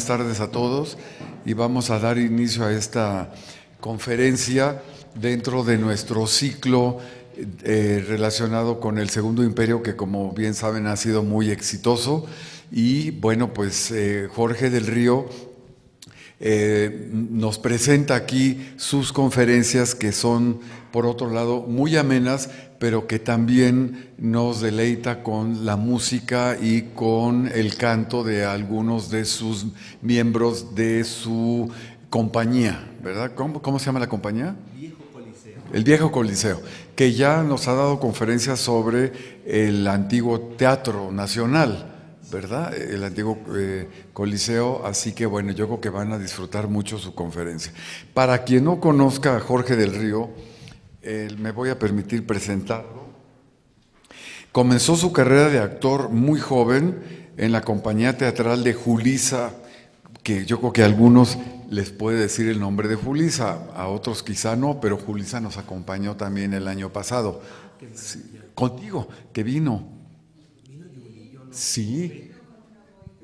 buenas tardes a todos y vamos a dar inicio a esta conferencia dentro de nuestro ciclo eh, relacionado con el Segundo Imperio que como bien saben ha sido muy exitoso. Y bueno pues eh, Jorge del Río eh, nos presenta aquí sus conferencias que son por otro lado muy amenas pero que también nos deleita con la música y con el canto de algunos de sus miembros de su compañía, ¿verdad? ¿Cómo, se llama la compañía? Viejo Coliseo. El Viejo Coliseo, que ya nos ha dado conferencias sobre el antiguo Teatro Nacional, ¿verdad? El antiguo eh, Coliseo, así que bueno, yo creo que van a disfrutar mucho su conferencia. Para quien no conozca a Jorge del Río, me voy a permitir presentarlo. Comenzó su carrera de actor muy joven en la compañía teatral de Julisa, que yo creo que a algunos les puede decir el nombre de Julisa, a otros quizá no, pero Julisa nos acompañó también el año pasado. contigo, que vino. Sí,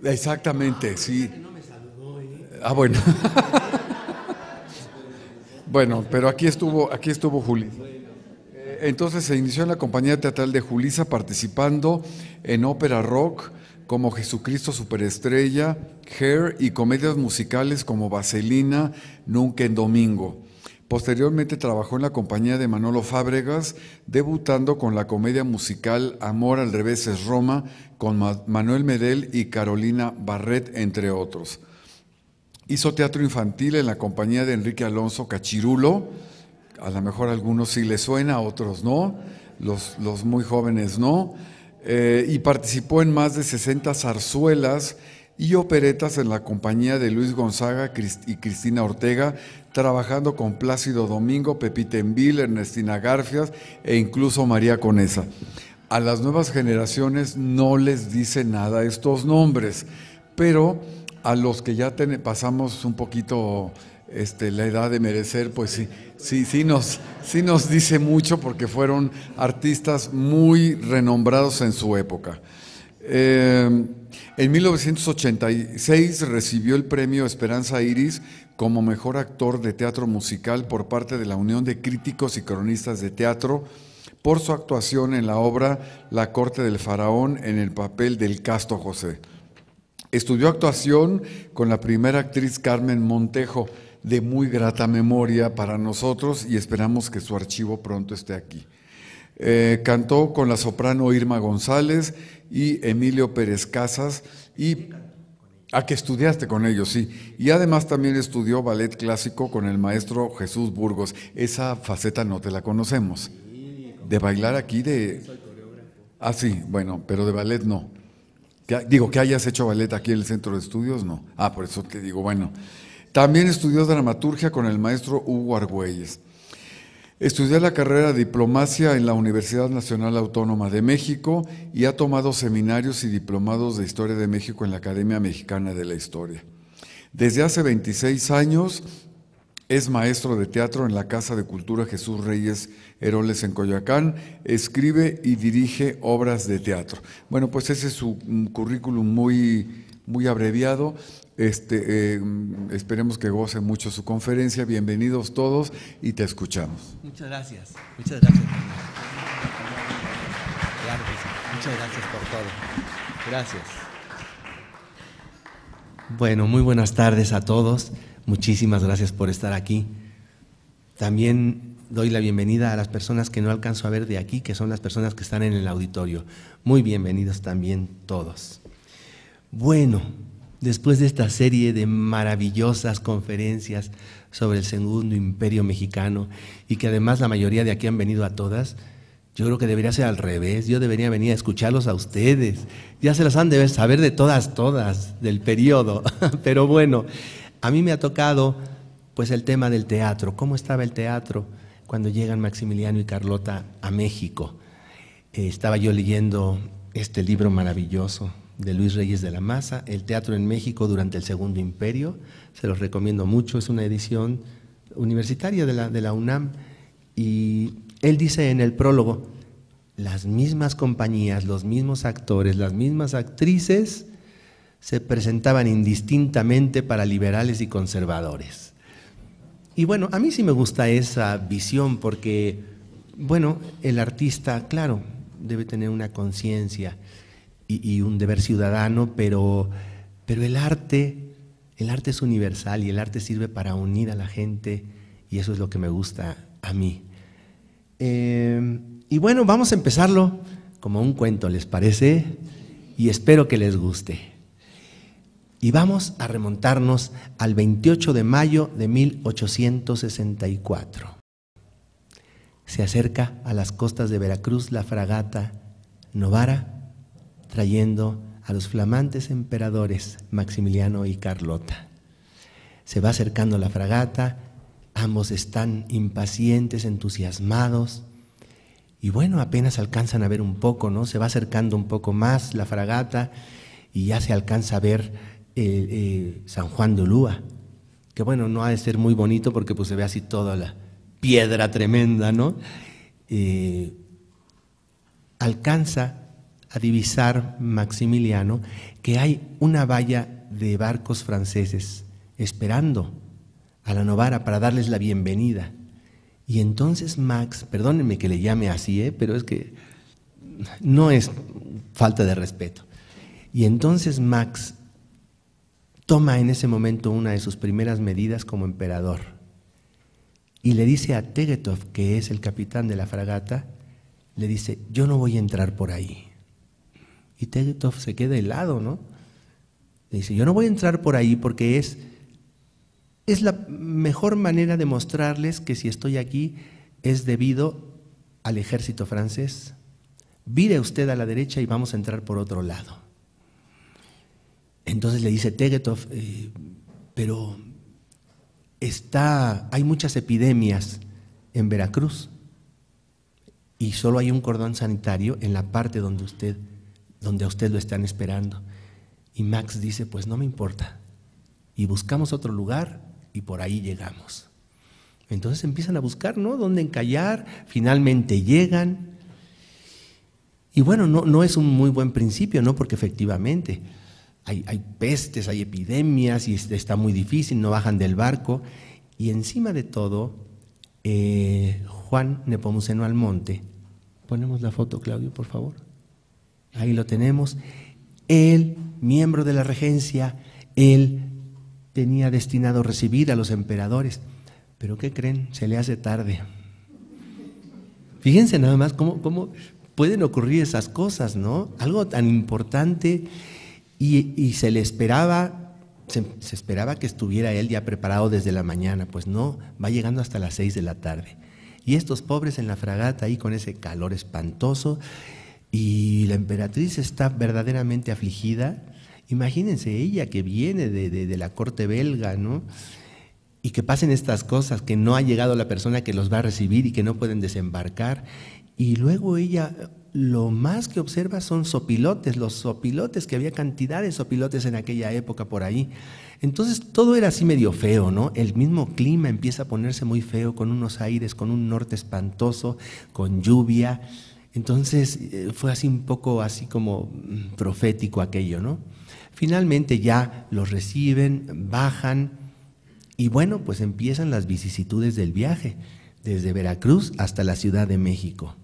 exactamente, sí. Ah, bueno. Bueno, pero aquí estuvo, aquí estuvo Julisa. Eh, entonces se inició en la compañía teatral de Julisa participando en ópera rock como Jesucristo Superestrella, Hair y comedias musicales como Vaselina, Nunca en Domingo. Posteriormente trabajó en la compañía de Manolo Fábregas, debutando con la comedia musical Amor al revés es Roma, con Manuel Medel y Carolina Barret, entre otros. Hizo teatro infantil en la compañía de Enrique Alonso Cachirulo. A lo mejor a algunos sí les suena, otros no. Los, los muy jóvenes no. Eh, y participó en más de 60 zarzuelas y operetas en la compañía de Luis Gonzaga y Cristina Ortega, trabajando con Plácido Domingo, Pepita Envil, Ernestina Garfias e incluso María Conesa. A las nuevas generaciones no les dice nada estos nombres, pero a los que ya pasamos un poquito este, la edad de merecer, pues sí, sí, sí nos, sí nos dice mucho porque fueron artistas muy renombrados en su época. Eh, en 1986 recibió el premio Esperanza Iris como mejor actor de teatro musical por parte de la Unión de Críticos y Cronistas de Teatro por su actuación en la obra La Corte del Faraón en el papel del Casto José. Estudió actuación con la primera actriz Carmen Montejo, de muy grata memoria para nosotros y esperamos que su archivo pronto esté aquí. Eh, cantó con la soprano Irma González y Emilio Pérez Casas y a que estudiaste con ellos, sí. Y además también estudió ballet clásico con el maestro Jesús Burgos. Esa faceta no te la conocemos. De bailar aquí de... Ah, sí, bueno, pero de ballet no digo, que hayas hecho ballet aquí en el centro de estudios, no. Ah, por eso te digo, bueno. También estudió dramaturgia con el maestro Hugo Argüelles. Estudió la carrera de diplomacia en la Universidad Nacional Autónoma de México y ha tomado seminarios y diplomados de Historia de México en la Academia Mexicana de la Historia. Desde hace 26 años es maestro de teatro en la Casa de Cultura Jesús Reyes Heroles en Coyoacán. Escribe y dirige obras de teatro. Bueno, pues ese es su currículum muy, muy abreviado. Este, eh, esperemos que goce mucho su conferencia. Bienvenidos todos y te escuchamos. Muchas gracias. Muchas gracias. Muchas gracias por todo. Gracias. Bueno, muy buenas tardes a todos. Muchísimas gracias por estar aquí. También doy la bienvenida a las personas que no alcanzo a ver de aquí, que son las personas que están en el auditorio. Muy bienvenidos también todos. Bueno, después de esta serie de maravillosas conferencias sobre el segundo imperio mexicano y que además la mayoría de aquí han venido a todas, yo creo que debería ser al revés. Yo debería venir a escucharlos a ustedes. Ya se las han de saber de todas, todas, del periodo. Pero bueno, a mí me ha tocado pues el tema del teatro, cómo estaba el teatro cuando llegan Maximiliano y Carlota a México. Eh, estaba yo leyendo este libro maravilloso de Luis Reyes de la Maza, El teatro en México durante el Segundo Imperio. Se los recomiendo mucho, es una edición universitaria de la, de la UNAM. Y él dice en el prólogo, las mismas compañías, los mismos actores, las mismas actrices se presentaban indistintamente para liberales y conservadores. Y bueno, a mí sí me gusta esa visión porque, bueno, el artista, claro, debe tener una conciencia y, un deber ciudadano, pero, pero el arte, el arte es universal y el arte sirve para unir a la gente y eso es lo que me gusta a mí. Eh, y bueno, vamos a empezarlo como un cuento, ¿les parece? Y espero que les guste. Y vamos a remontarnos al 28 de mayo de 1864. Se acerca a las costas de Veracruz la fragata Novara, trayendo a los flamantes emperadores Maximiliano y Carlota. Se va acercando la fragata, ambos están impacientes, entusiasmados, y bueno, apenas alcanzan a ver un poco, ¿no? Se va acercando un poco más la fragata y ya se alcanza a ver San Juan de Ulúa, que bueno, no ha de ser muy bonito porque pues se ve así toda la piedra tremenda, ¿no? Eh, alcanza a divisar Maximiliano que hay una valla de barcos franceses esperando a la Novara para darles la bienvenida. Y entonces Max, perdónenme que le llame así, ¿eh? pero es que no es falta de respeto. Y entonces Max toma en ese momento una de sus primeras medidas como emperador y le dice a Tegetov, que es el capitán de la fragata, le dice, yo no voy a entrar por ahí. Y Tegetov se queda helado, ¿no? Le dice, yo no voy a entrar por ahí porque es es la mejor manera de mostrarles que si estoy aquí es debido al ejército francés. Vire usted a la derecha y vamos a entrar por otro lado. Entonces le dice Tegetov, eh, pero está, hay muchas epidemias en Veracruz y solo hay un cordón sanitario en la parte donde usted, donde a usted lo están esperando. Y Max dice, pues no me importa. Y buscamos otro lugar y por ahí llegamos. Entonces empiezan a buscar, ¿no? ¿Dónde encallar? Finalmente llegan. Y bueno, no, no es un muy buen principio, ¿no? Porque efectivamente hay, pestes, hay epidemias y está muy difícil, no bajan del barco. Y encima de todo, eh, Juan Nepomuceno Almonte, ponemos la foto, Claudio, por favor. Ahí lo tenemos. Él, miembro de la regencia, él tenía destinado recibir a los emperadores. Pero ¿qué creen? Se le hace tarde. Fíjense nada más cómo pueden ocurrir esas cosas, ¿no? Algo tan importante y, se le esperaba, se, esperaba que estuviera él ya preparado desde la mañana, pues no, va llegando hasta las seis de la tarde. Y estos pobres en la fragata ahí con ese calor espantoso y la emperatriz está verdaderamente afligida Imagínense ella que viene de, la corte belga, ¿no? Y que pasen estas cosas, que no ha llegado la persona que los va a recibir y que no pueden desembarcar. Y luego ella lo más que observa son sopilotes, los sopilotes, que había cantidad de sopilotes en aquella época por ahí. Entonces todo era así medio feo, ¿no? El mismo clima empieza a ponerse muy feo, con unos aires, con un norte espantoso, con lluvia. Entonces eh, fue así un poco así como mm, profético aquello, ¿no? Finalmente ya los reciben, bajan y bueno, pues empiezan las vicisitudes del viaje, desde Veracruz hasta la Ciudad de México.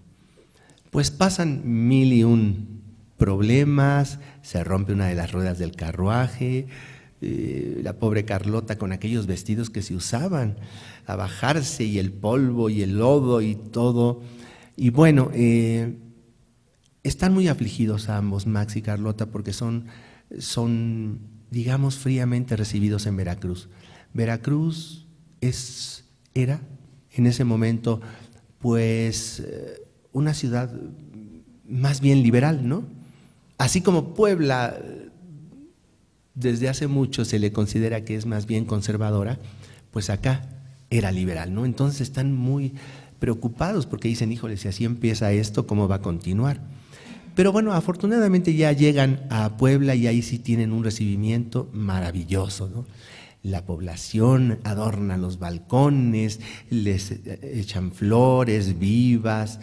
Pues pasan mil y un problemas, se rompe una de las ruedas del carruaje, eh, la pobre Carlota con aquellos vestidos que se usaban, a bajarse y el polvo y el lodo y todo. Y bueno, eh, están muy afligidos ambos, Max y Carlota, porque son son, digamos, fríamente recibidos en Veracruz. Veracruz es, era en ese momento, pues, eh, una ciudad más bien liberal, ¿no? Así como Puebla desde hace mucho se le considera que es más bien conservadora, pues acá era liberal, ¿no? Entonces están muy preocupados porque dicen, híjole, si así empieza esto, ¿cómo va a continuar? Pero bueno, afortunadamente ya llegan a Puebla y ahí sí tienen un recibimiento maravilloso. ¿no? La población adorna los balcones, les echan flores vivas,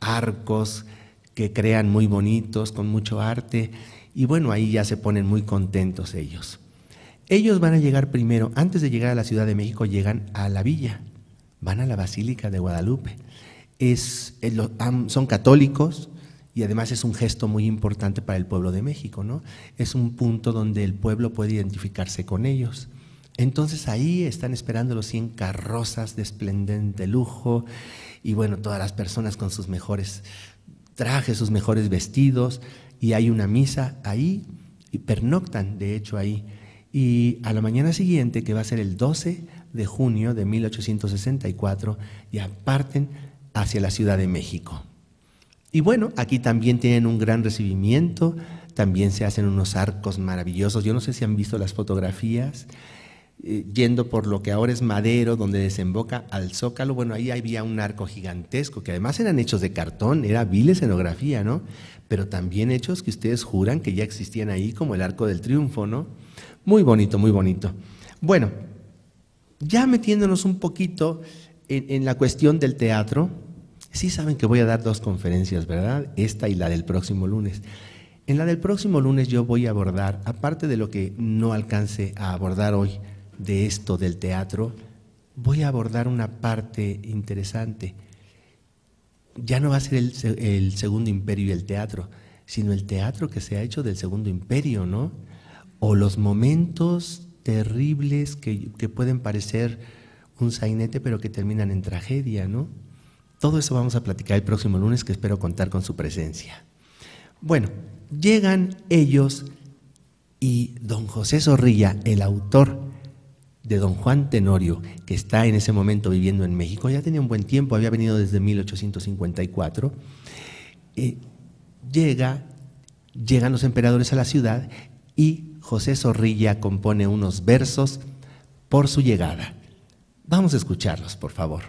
arcos que crean muy bonitos, con mucho arte. Y bueno, ahí ya se ponen muy contentos ellos. Ellos van a llegar primero, antes de llegar a la Ciudad de México, llegan a la villa, van a la Basílica de Guadalupe. Es, son católicos y además es un gesto muy importante para el pueblo de México, ¿no? Es un punto donde el pueblo puede identificarse con ellos. Entonces ahí están esperando los 100 carrozas de esplendente lujo y bueno, todas las personas con sus mejores trajes, sus mejores vestidos y hay una misa ahí y pernoctan de hecho ahí. Y a la mañana siguiente, que va a ser el 12 de junio de 1864, ya parten hacia la Ciudad de México. Y bueno, aquí también tienen un gran recibimiento, también se hacen unos arcos maravillosos. Yo no sé si han visto las fotografías. Eh, yendo por lo que ahora es Madero, donde desemboca al Zócalo, bueno, ahí había un arco gigantesco, que además eran hechos de cartón, era vil escenografía, ¿no? Pero también hechos que ustedes juran que ya existían ahí, como el Arco del Triunfo, ¿no? Muy bonito, muy bonito. Bueno, ya metiéndonos un poquito en, la cuestión del teatro, sí saben que voy a dar dos conferencias, ¿verdad? Esta y la del próximo lunes. En la del próximo lunes yo voy a abordar, aparte de lo que no alcance a abordar hoy, de esto del teatro, voy a abordar una parte interesante. Ya no va a ser el, segundo imperio y el teatro, sino el teatro que se ha hecho del segundo imperio, ¿no? O los momentos terribles que, que pueden parecer un sainete, pero que terminan en tragedia, ¿no? Todo eso vamos a platicar el próximo lunes, que espero contar con su presencia. Bueno, llegan ellos y don José Zorrilla, el autor de don Juan Tenorio, que está en ese momento viviendo en México, ya tenía un buen tiempo, había venido desde 1854, eh, llega, llegan los emperadores a la ciudad y José Zorrilla compone unos versos por su llegada. Vamos a escucharlos, por favor.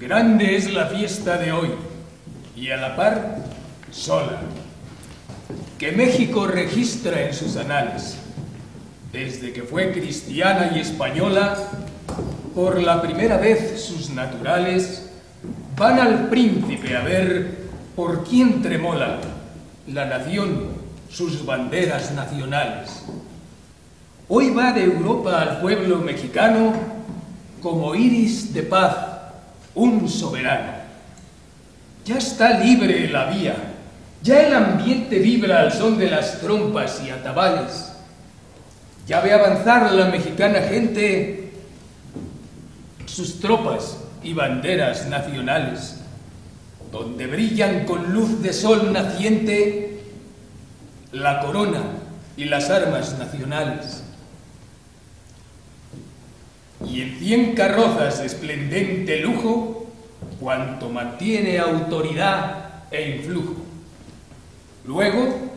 Grande es la fiesta de hoy y a la par sola, que México registra en sus anales, desde que fue cristiana y española, por la primera vez sus naturales van al príncipe a ver por quién tremola la nación, sus banderas nacionales. Hoy va de Europa al pueblo mexicano como iris de paz, un soberano. Ya está libre la vía, ya el ambiente vibra al son de las trompas y atabales. Ya ve avanzar la mexicana gente sus tropas y banderas nacionales, donde brillan con luz de sol naciente la corona y las armas nacionales. Y en cien carrozas de esplendente lujo, cuanto mantiene autoridad e influjo. Luego,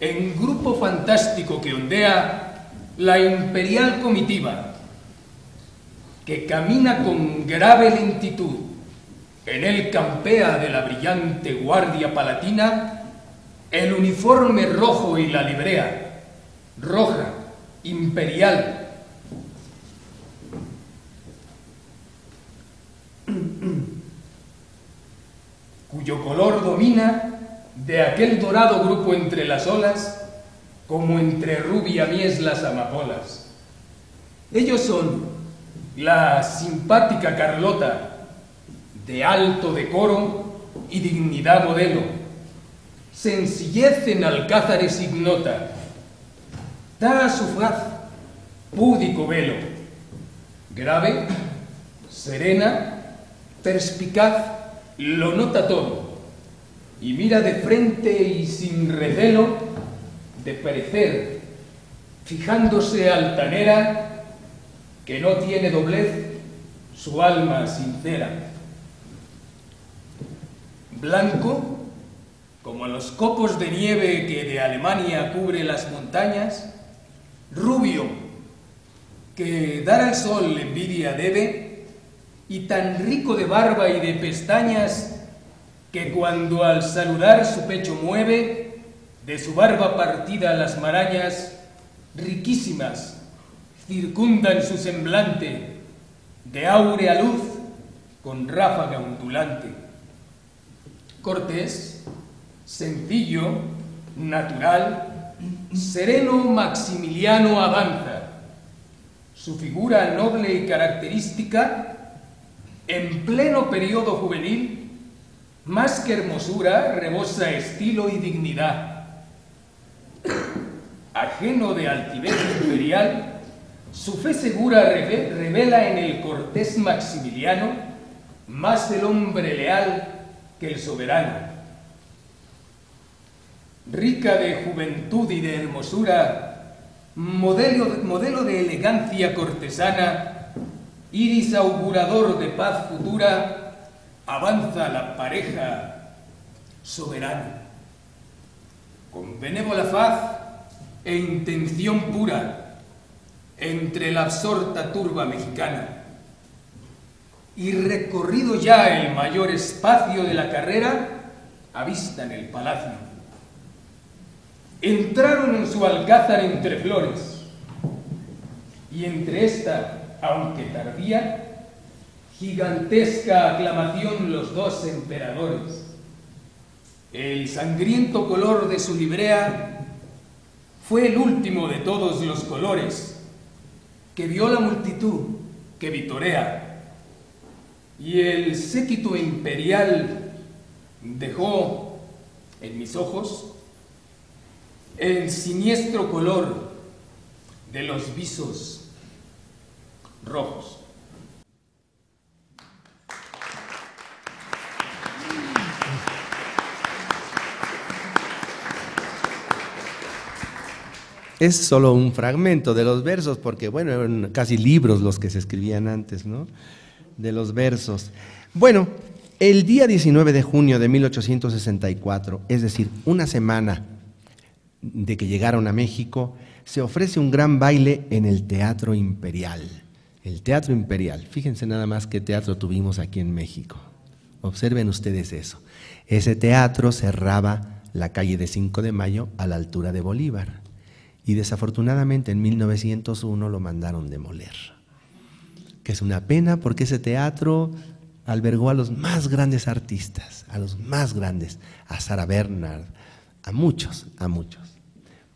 en grupo fantástico que ondea la imperial comitiva, que camina con grave lentitud, en él campea de la brillante guardia palatina el uniforme rojo y la librea, roja, imperial. cuyo color domina de aquel dorado grupo entre las olas, como entre rubia mies las amapolas. Ellos son la simpática Carlota, de alto decoro y dignidad modelo, sencillez en alcázares ignota, da a su faz púdico velo, grave, serena, perspicaz, lo nota todo y mira de frente y sin recelo de perecer, fijándose altanera que no tiene doblez su alma sincera. Blanco, como los copos de nieve que de Alemania cubre las montañas, rubio, que dar al sol envidia debe, y tan rico de barba y de pestañas que cuando al saludar su pecho mueve, de su barba partida las marañas, riquísimas, circundan su semblante, de áurea luz, con ráfaga ondulante. Cortés, sencillo, natural, sereno Maximiliano avanza. Su figura noble y característica, en pleno periodo juvenil, más que hermosura, rebosa estilo y dignidad. Ajeno de altivez imperial, su fe segura revela en el cortés Maximiliano más el hombre leal que el soberano. Rica de juventud y de hermosura, modelo, modelo de elegancia cortesana, iris augurador de paz futura, avanza la pareja soberana. Con benévola faz e intención pura, entre la absorta turba mexicana. Y recorrido ya el mayor espacio de la carrera, avistan el palacio. Entraron en su alcázar entre flores, y entre esta, aunque tardía, gigantesca aclamación los dos emperadores. El sangriento color de su librea fue el último de todos los colores que vio la multitud que vitorea y el séquito imperial dejó en mis ojos el siniestro color de los visos rojos. Es solo un fragmento de los versos, porque bueno, eran casi libros los que se escribían antes, ¿no? De los versos. Bueno, el día 19 de junio de 1864, es decir, una semana de que llegaron a México, se ofrece un gran baile en el Teatro Imperial. El Teatro Imperial, fíjense nada más qué teatro tuvimos aquí en México. Observen ustedes eso. Ese teatro cerraba la calle de 5 de Mayo a la altura de Bolívar y desafortunadamente en 1901 lo mandaron demoler. Que es una pena porque ese teatro albergó a los más grandes artistas, a los más grandes, a Sara Bernard, a muchos, a muchos.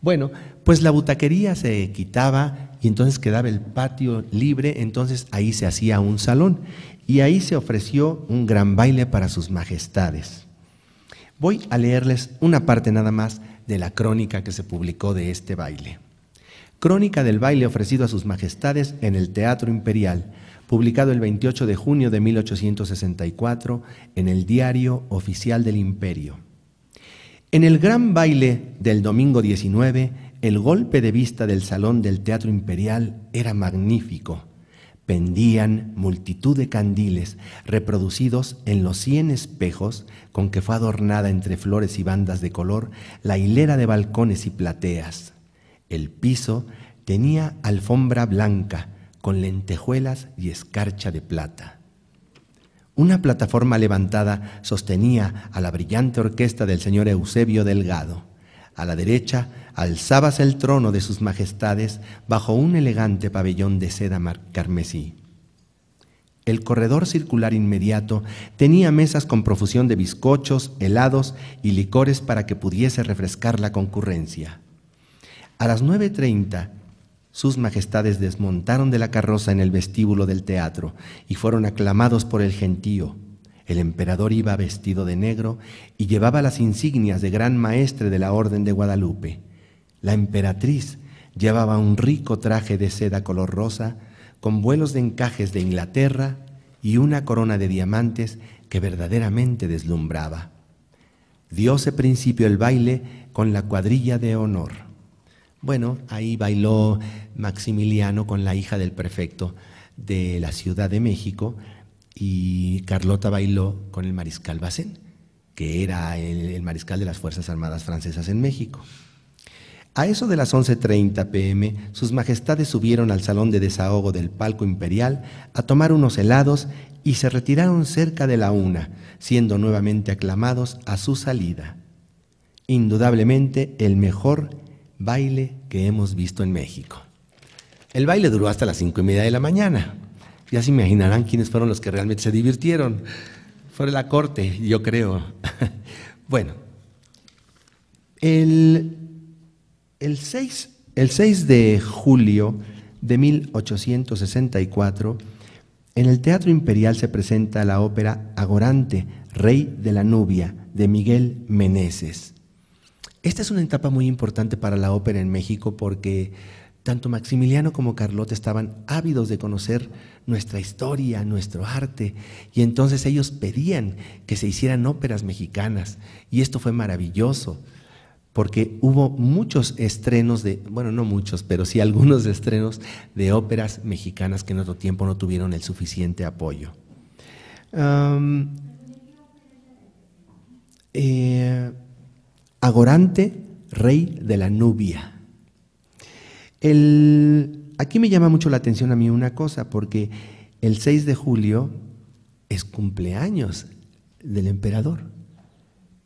Bueno, pues la butaquería se quitaba y entonces quedaba el patio libre, entonces ahí se hacía un salón y ahí se ofreció un gran baile para sus majestades. Voy a leerles una parte nada más de la crónica que se publicó de este baile. Crónica del baile ofrecido a sus majestades en el Teatro Imperial, publicado el 28 de junio de 1864 en el Diario Oficial del Imperio. En el gran baile del domingo 19, el golpe de vista del salón del Teatro Imperial era magnífico pendían multitud de candiles reproducidos en los cien espejos con que fue adornada entre flores y bandas de color la hilera de balcones y plateas. El piso tenía alfombra blanca con lentejuelas y escarcha de plata. Una plataforma levantada sostenía a la brillante orquesta del señor Eusebio Delgado. A la derecha alzábase el trono de sus majestades bajo un elegante pabellón de seda carmesí. El corredor circular inmediato tenía mesas con profusión de bizcochos, helados y licores para que pudiese refrescar la concurrencia. A las 9.30, sus majestades desmontaron de la carroza en el vestíbulo del teatro y fueron aclamados por el gentío. El emperador iba vestido de negro y llevaba las insignias de gran maestre de la Orden de Guadalupe. La emperatriz llevaba un rico traje de seda color rosa, con vuelos de encajes de Inglaterra y una corona de diamantes que verdaderamente deslumbraba. Diose principio el baile con la cuadrilla de honor. Bueno, ahí bailó Maximiliano con la hija del prefecto de la Ciudad de México y Carlota bailó con el mariscal Bacén, que era el, mariscal de las Fuerzas Armadas Francesas en México. A eso de las 11.30 pm, sus majestades subieron al salón de desahogo del palco imperial a tomar unos helados y se retiraron cerca de la una, siendo nuevamente aclamados a su salida. Indudablemente el mejor baile que hemos visto en México. El baile duró hasta las cinco y media de la mañana. Ya se imaginarán quiénes fueron los que realmente se divirtieron. Fue la corte, yo creo. bueno, el, el, 6, el 6 de julio de 1864, en el Teatro Imperial se presenta la ópera Agorante, Rey de la Nubia, de Miguel Meneses. Esta es una etapa muy importante para la ópera en México porque tanto Maximiliano como Carlota estaban ávidos de conocer nuestra historia, nuestro arte, y entonces ellos pedían que se hicieran óperas mexicanas, y esto fue maravilloso, porque hubo muchos estrenos de, bueno, no muchos, pero sí algunos estrenos de óperas mexicanas que en otro tiempo no tuvieron el suficiente apoyo. Eh, Agorante, rey de la Nubia. aquí me llama mucho la atención a mí una cosa, porque el 6 de julio es cumpleaños del emperador,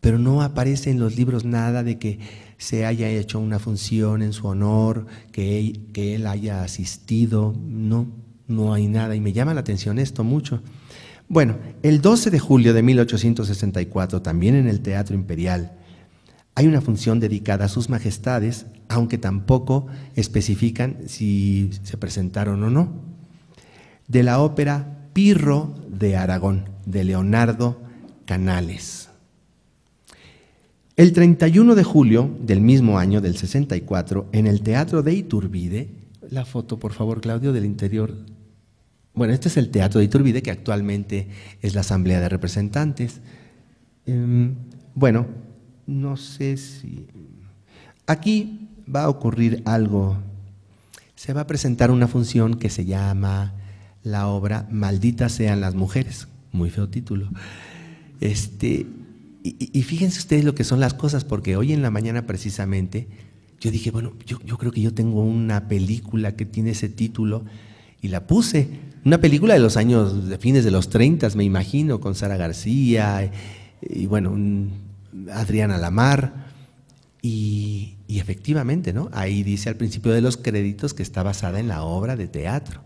pero no aparece en los libros nada de que se haya hecho una función en su honor, que él haya asistido, no, no hay nada, y me llama la atención esto mucho. Bueno, el 12 de julio de 1864, también en el Teatro Imperial, hay una función dedicada a sus majestades, aunque tampoco especifican si se presentaron o no, de la ópera Pirro de Aragón, de Leonardo Canales. El 31 de julio del mismo año, del 64, en el Teatro de Iturbide, la foto, por favor, Claudio, del interior bueno, este es el Teatro de Iturbide, que actualmente es la Asamblea de Representantes. Em, bueno, no sé si... Aquí va a ocurrir algo. Se va a presentar una función que se llama la obra Malditas sean las mujeres. Muy feo título. Este, y, fíjense ustedes lo que son las cosas, porque hoy en la mañana precisamente yo dije, bueno, yo, creo que yo tengo una película que tiene ese título y la puse. Una película de los años, de fines de los 30, me imagino, con Sara García y, bueno, Adriana Lamar. Y, efectivamente, ¿no? Ahí dice al principio de los créditos que está basada en la obra de teatro.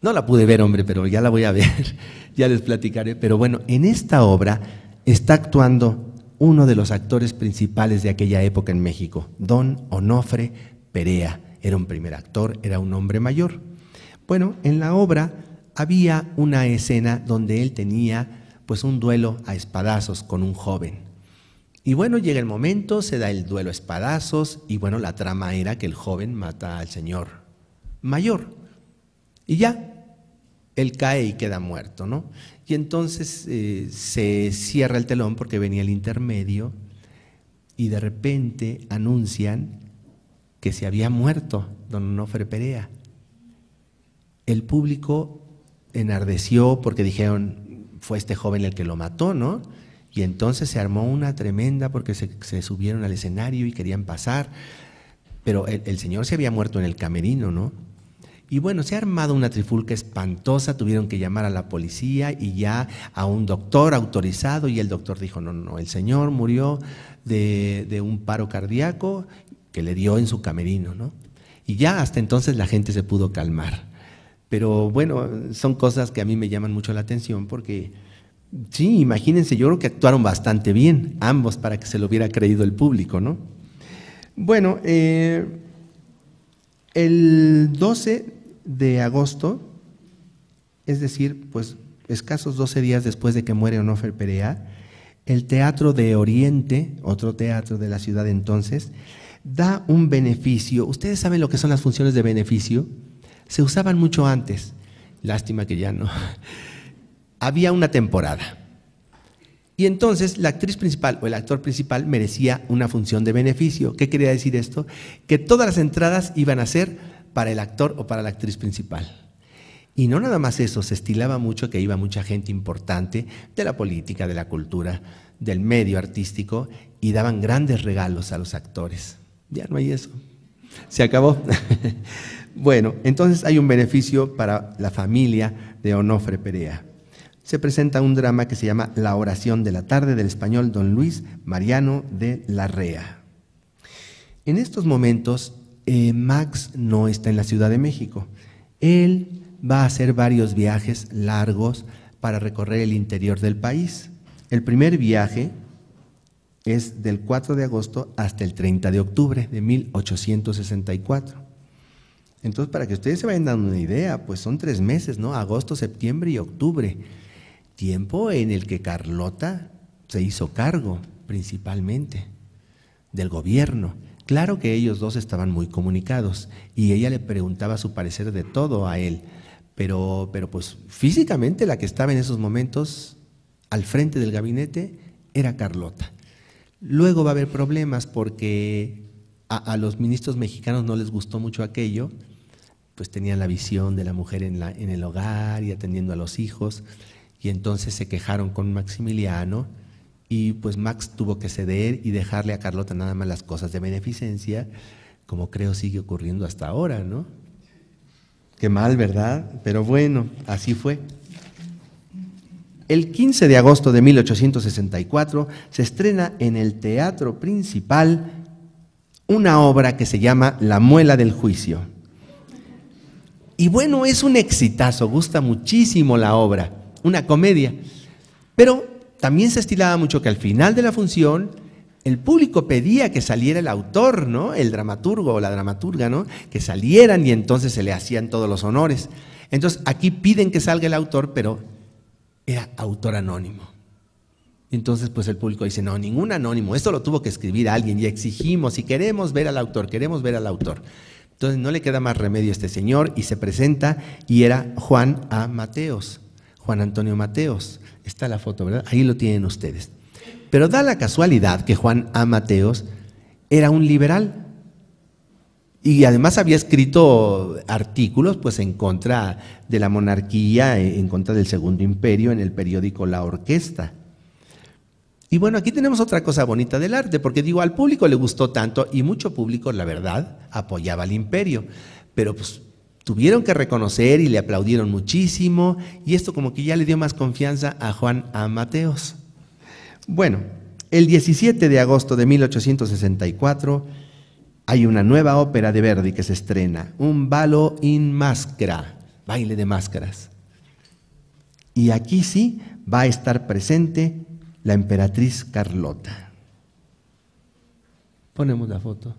No la pude ver, hombre, pero ya la voy a ver, ya les platicaré. Pero bueno, en esta obra está actuando uno de los actores principales de aquella época en México, don Onofre Perea. Era un primer actor, era un hombre mayor. Bueno, en la obra había una escena donde él tenía pues un duelo a espadazos con un joven. Y bueno, llega el momento, se da el duelo a espadazos y bueno, la trama era que el joven mata al señor mayor. Y ya, él cae y queda muerto, ¿no? Y entonces eh, se cierra el telón porque venía el intermedio y de repente anuncian que se había muerto don Onofre Perea el público enardeció porque dijeron, fue este joven el que lo mató, ¿no? Y entonces se armó una tremenda porque se, subieron al escenario y querían pasar, pero el, señor se había muerto en el camerino, ¿no? Y bueno, se ha armado una trifulca espantosa, tuvieron que llamar a la policía y ya a un doctor autorizado y el doctor dijo, no, no, el señor murió de, de un paro cardíaco que le dio en su camerino, ¿no? Y ya hasta entonces la gente se pudo calmar. Pero bueno, son cosas que a mí me llaman mucho la atención porque, sí, imagínense, yo creo que actuaron bastante bien, ambos, para que se lo hubiera creído el público, ¿no? Bueno, eh, el 12 de agosto, es decir, pues escasos 12 días después de que muere Onofre Perea, el Teatro de Oriente, otro teatro de la ciudad entonces, da un beneficio. ¿Ustedes saben lo que son las funciones de beneficio? se usaban mucho antes. Lástima que ya no. Había una temporada. Y entonces la actriz principal o el actor principal merecía una función de beneficio. ¿Qué quería decir esto? Que todas las entradas iban a ser para el actor o para la actriz principal. Y no nada más eso, se estilaba mucho que iba mucha gente importante de la política, de la cultura, del medio artístico y daban grandes regalos a los actores. Ya no hay eso. Se acabó. Bueno, entonces hay un beneficio para la familia de Onofre Perea. Se presenta un drama que se llama La oración de la tarde del español don Luis Mariano de Larrea. En estos momentos, eh, Max no está en la Ciudad de México. Él va a hacer varios viajes largos para recorrer el interior del país. El primer viaje es del 4 de agosto hasta el 30 de octubre de 1864. Entonces, para que ustedes se vayan dando una idea, pues son tres meses, ¿no? Agosto, septiembre y octubre. Tiempo en el que Carlota se hizo cargo principalmente del gobierno. Claro que ellos dos estaban muy comunicados y ella le preguntaba su parecer de todo a él, pero, pero pues físicamente la que estaba en esos momentos al frente del gabinete era Carlota. Luego va a haber problemas porque a, los ministros mexicanos no les gustó mucho aquello, pues tenían la visión de la mujer en, la, en el hogar y atendiendo a los hijos, y entonces se quejaron con Maximiliano y pues Max tuvo que ceder y dejarle a Carlota nada más las cosas de beneficencia, como creo sigue ocurriendo hasta ahora, ¿no? Qué mal, ¿verdad? Pero bueno, así fue. El 15 de agosto de 1864 se estrena en el Teatro Principal una obra que se llama La Muela del Juicio. Y bueno, es un exitazo, gusta muchísimo la obra, una comedia. Pero también se estilaba mucho que al final de la función el público pedía que saliera el autor, ¿no? El dramaturgo o la dramaturga, ¿no? Que salieran y entonces se le hacían todos los honores. Entonces aquí piden que salga el autor, pero era autor anónimo. Entonces, pues el público dice, no, ningún anónimo, esto lo tuvo que escribir alguien y exigimos y queremos ver al autor, queremos ver al autor. Entonces no le queda más remedio a este señor y se presenta y era Juan A. Mateos, Juan Antonio Mateos. Está la foto, ¿verdad? Ahí lo tienen ustedes. Pero da la casualidad que Juan A. Era un liberal, y además había escrito artículos pues en contra de la monarquía, en contra del Segundo Imperio en el periódico La Orquesta. Y bueno, aquí tenemos otra cosa bonita del arte, porque digo, al público le gustó tanto y mucho público, la verdad, apoyaba al imperio, pero pues tuvieron que reconocer y le aplaudieron muchísimo y esto como que ya le dio más confianza a Juan A. Mateos. Bueno, el 17 de agosto de 1864 hay una nueva ópera de Verdi que se estrena, un balo in máscara, baile de máscaras. Y aquí sí va a estar presente la emperatriz Carlota. Ponemos la foto.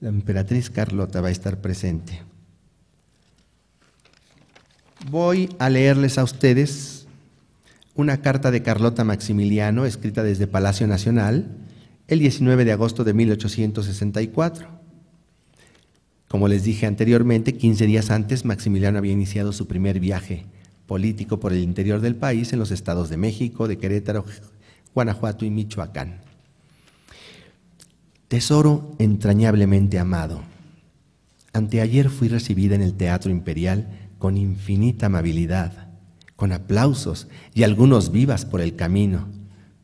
La emperatriz Carlota va a estar presente. Voy a leerles a ustedes una carta de Carlota Maximiliano escrita desde Palacio Nacional el 19 de agosto de 1864. Como les dije anteriormente, 15 días antes Maximiliano había iniciado su primer viaje político por el interior del país en los estados de México, de Querétaro, Guanajuato y Michoacán. Tesoro entrañablemente amado, anteayer fui recibida en el Teatro Imperial con infinita amabilidad, con aplausos y algunos vivas por el camino.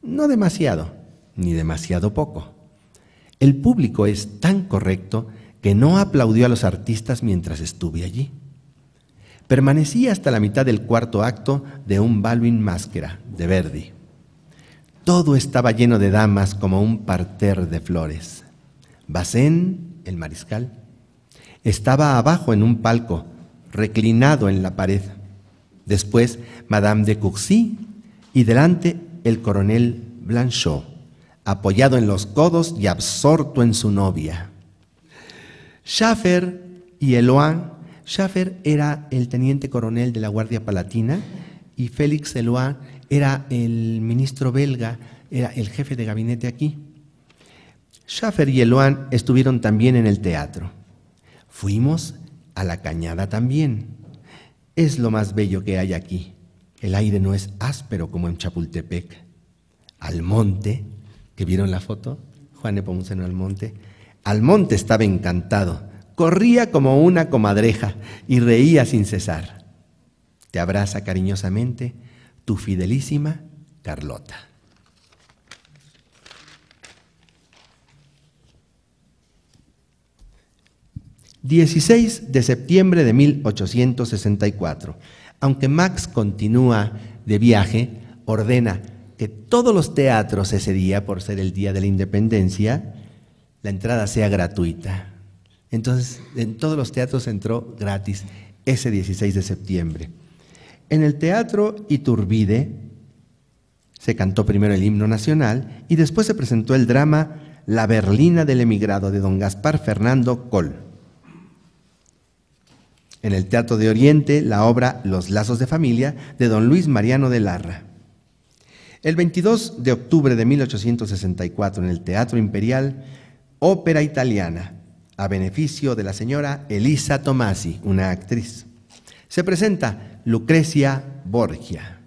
No demasiado, ni demasiado poco. El público es tan correcto que no aplaudió a los artistas mientras estuve allí. Permanecí hasta la mitad del cuarto acto de un Balvin Máscara de Verdi. Todo estaba lleno de damas como un parter de flores. Bazén, el mariscal, estaba abajo en un palco, reclinado en la pared. Después, Madame de Coursy y delante el coronel Blanchot apoyado en los codos y absorto en su novia. Schaffer y Eloin, Schaffer era el teniente coronel de la Guardia Palatina y Félix Eloin era el ministro belga, era el jefe de gabinete aquí. Schaffer y Eloin estuvieron también en el teatro. Fuimos a la cañada también. Es lo más bello que hay aquí. El aire no es áspero como en Chapultepec. Al monte que vieron la foto, Juan Nepomuceno Almonte, Almonte estaba encantado, corría como una comadreja y reía sin cesar. Te abraza cariñosamente tu fidelísima Carlota. ...16 de septiembre de 1864... ...aunque Max continúa de viaje... ...ordena que todos los teatros ese día, por ser el Día de la Independencia, la entrada sea gratuita. Entonces, en todos los teatros entró gratis. ese 16 de septiembre. En el Teatro Iturbide se cantó primero el himno nacional y después se presentó el drama La Berlina del emigrado de don Gaspar Fernando Coll. En el Teatro de Oriente, la obra Los Lazos de Familia de don Luis Mariano de Larra. El 22 de octubre de 1864, en el Teatro Imperial, ópera italiana, a beneficio de la señora Elisa Tomasi, una actriz. Se presenta Lucrecia Borgia.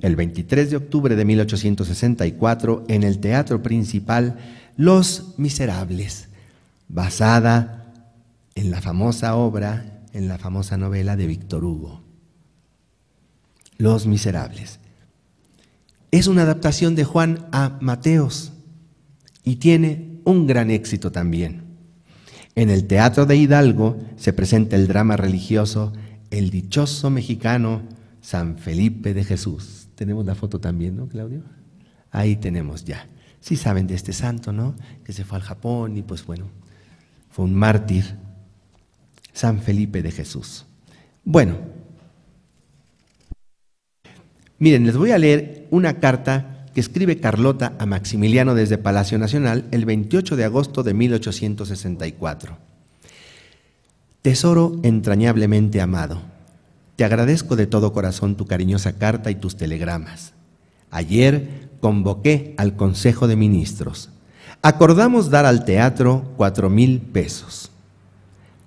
El 23 de octubre de 1864, en el Teatro Principal, Los Miserables, basada en la famosa obra, en la famosa novela de Víctor Hugo. Los Miserables. Es una adaptación de Juan a Mateos y tiene un gran éxito también. En el Teatro de Hidalgo se presenta el drama religioso El dichoso mexicano San Felipe de Jesús. Tenemos la foto también, ¿no, Claudio? Ahí tenemos ya. Sí saben de este santo, ¿no? Que se fue al Japón y pues bueno, fue un mártir. San Felipe de Jesús. Bueno, miren, les voy a leer una carta que escribe Carlota a Maximiliano desde Palacio Nacional el 28 de agosto de 1864. Tesoro entrañablemente amado, te agradezco de todo corazón tu cariñosa carta y tus telegramas. Ayer convoqué al Consejo de Ministros. Acordamos dar al teatro cuatro mil pesos.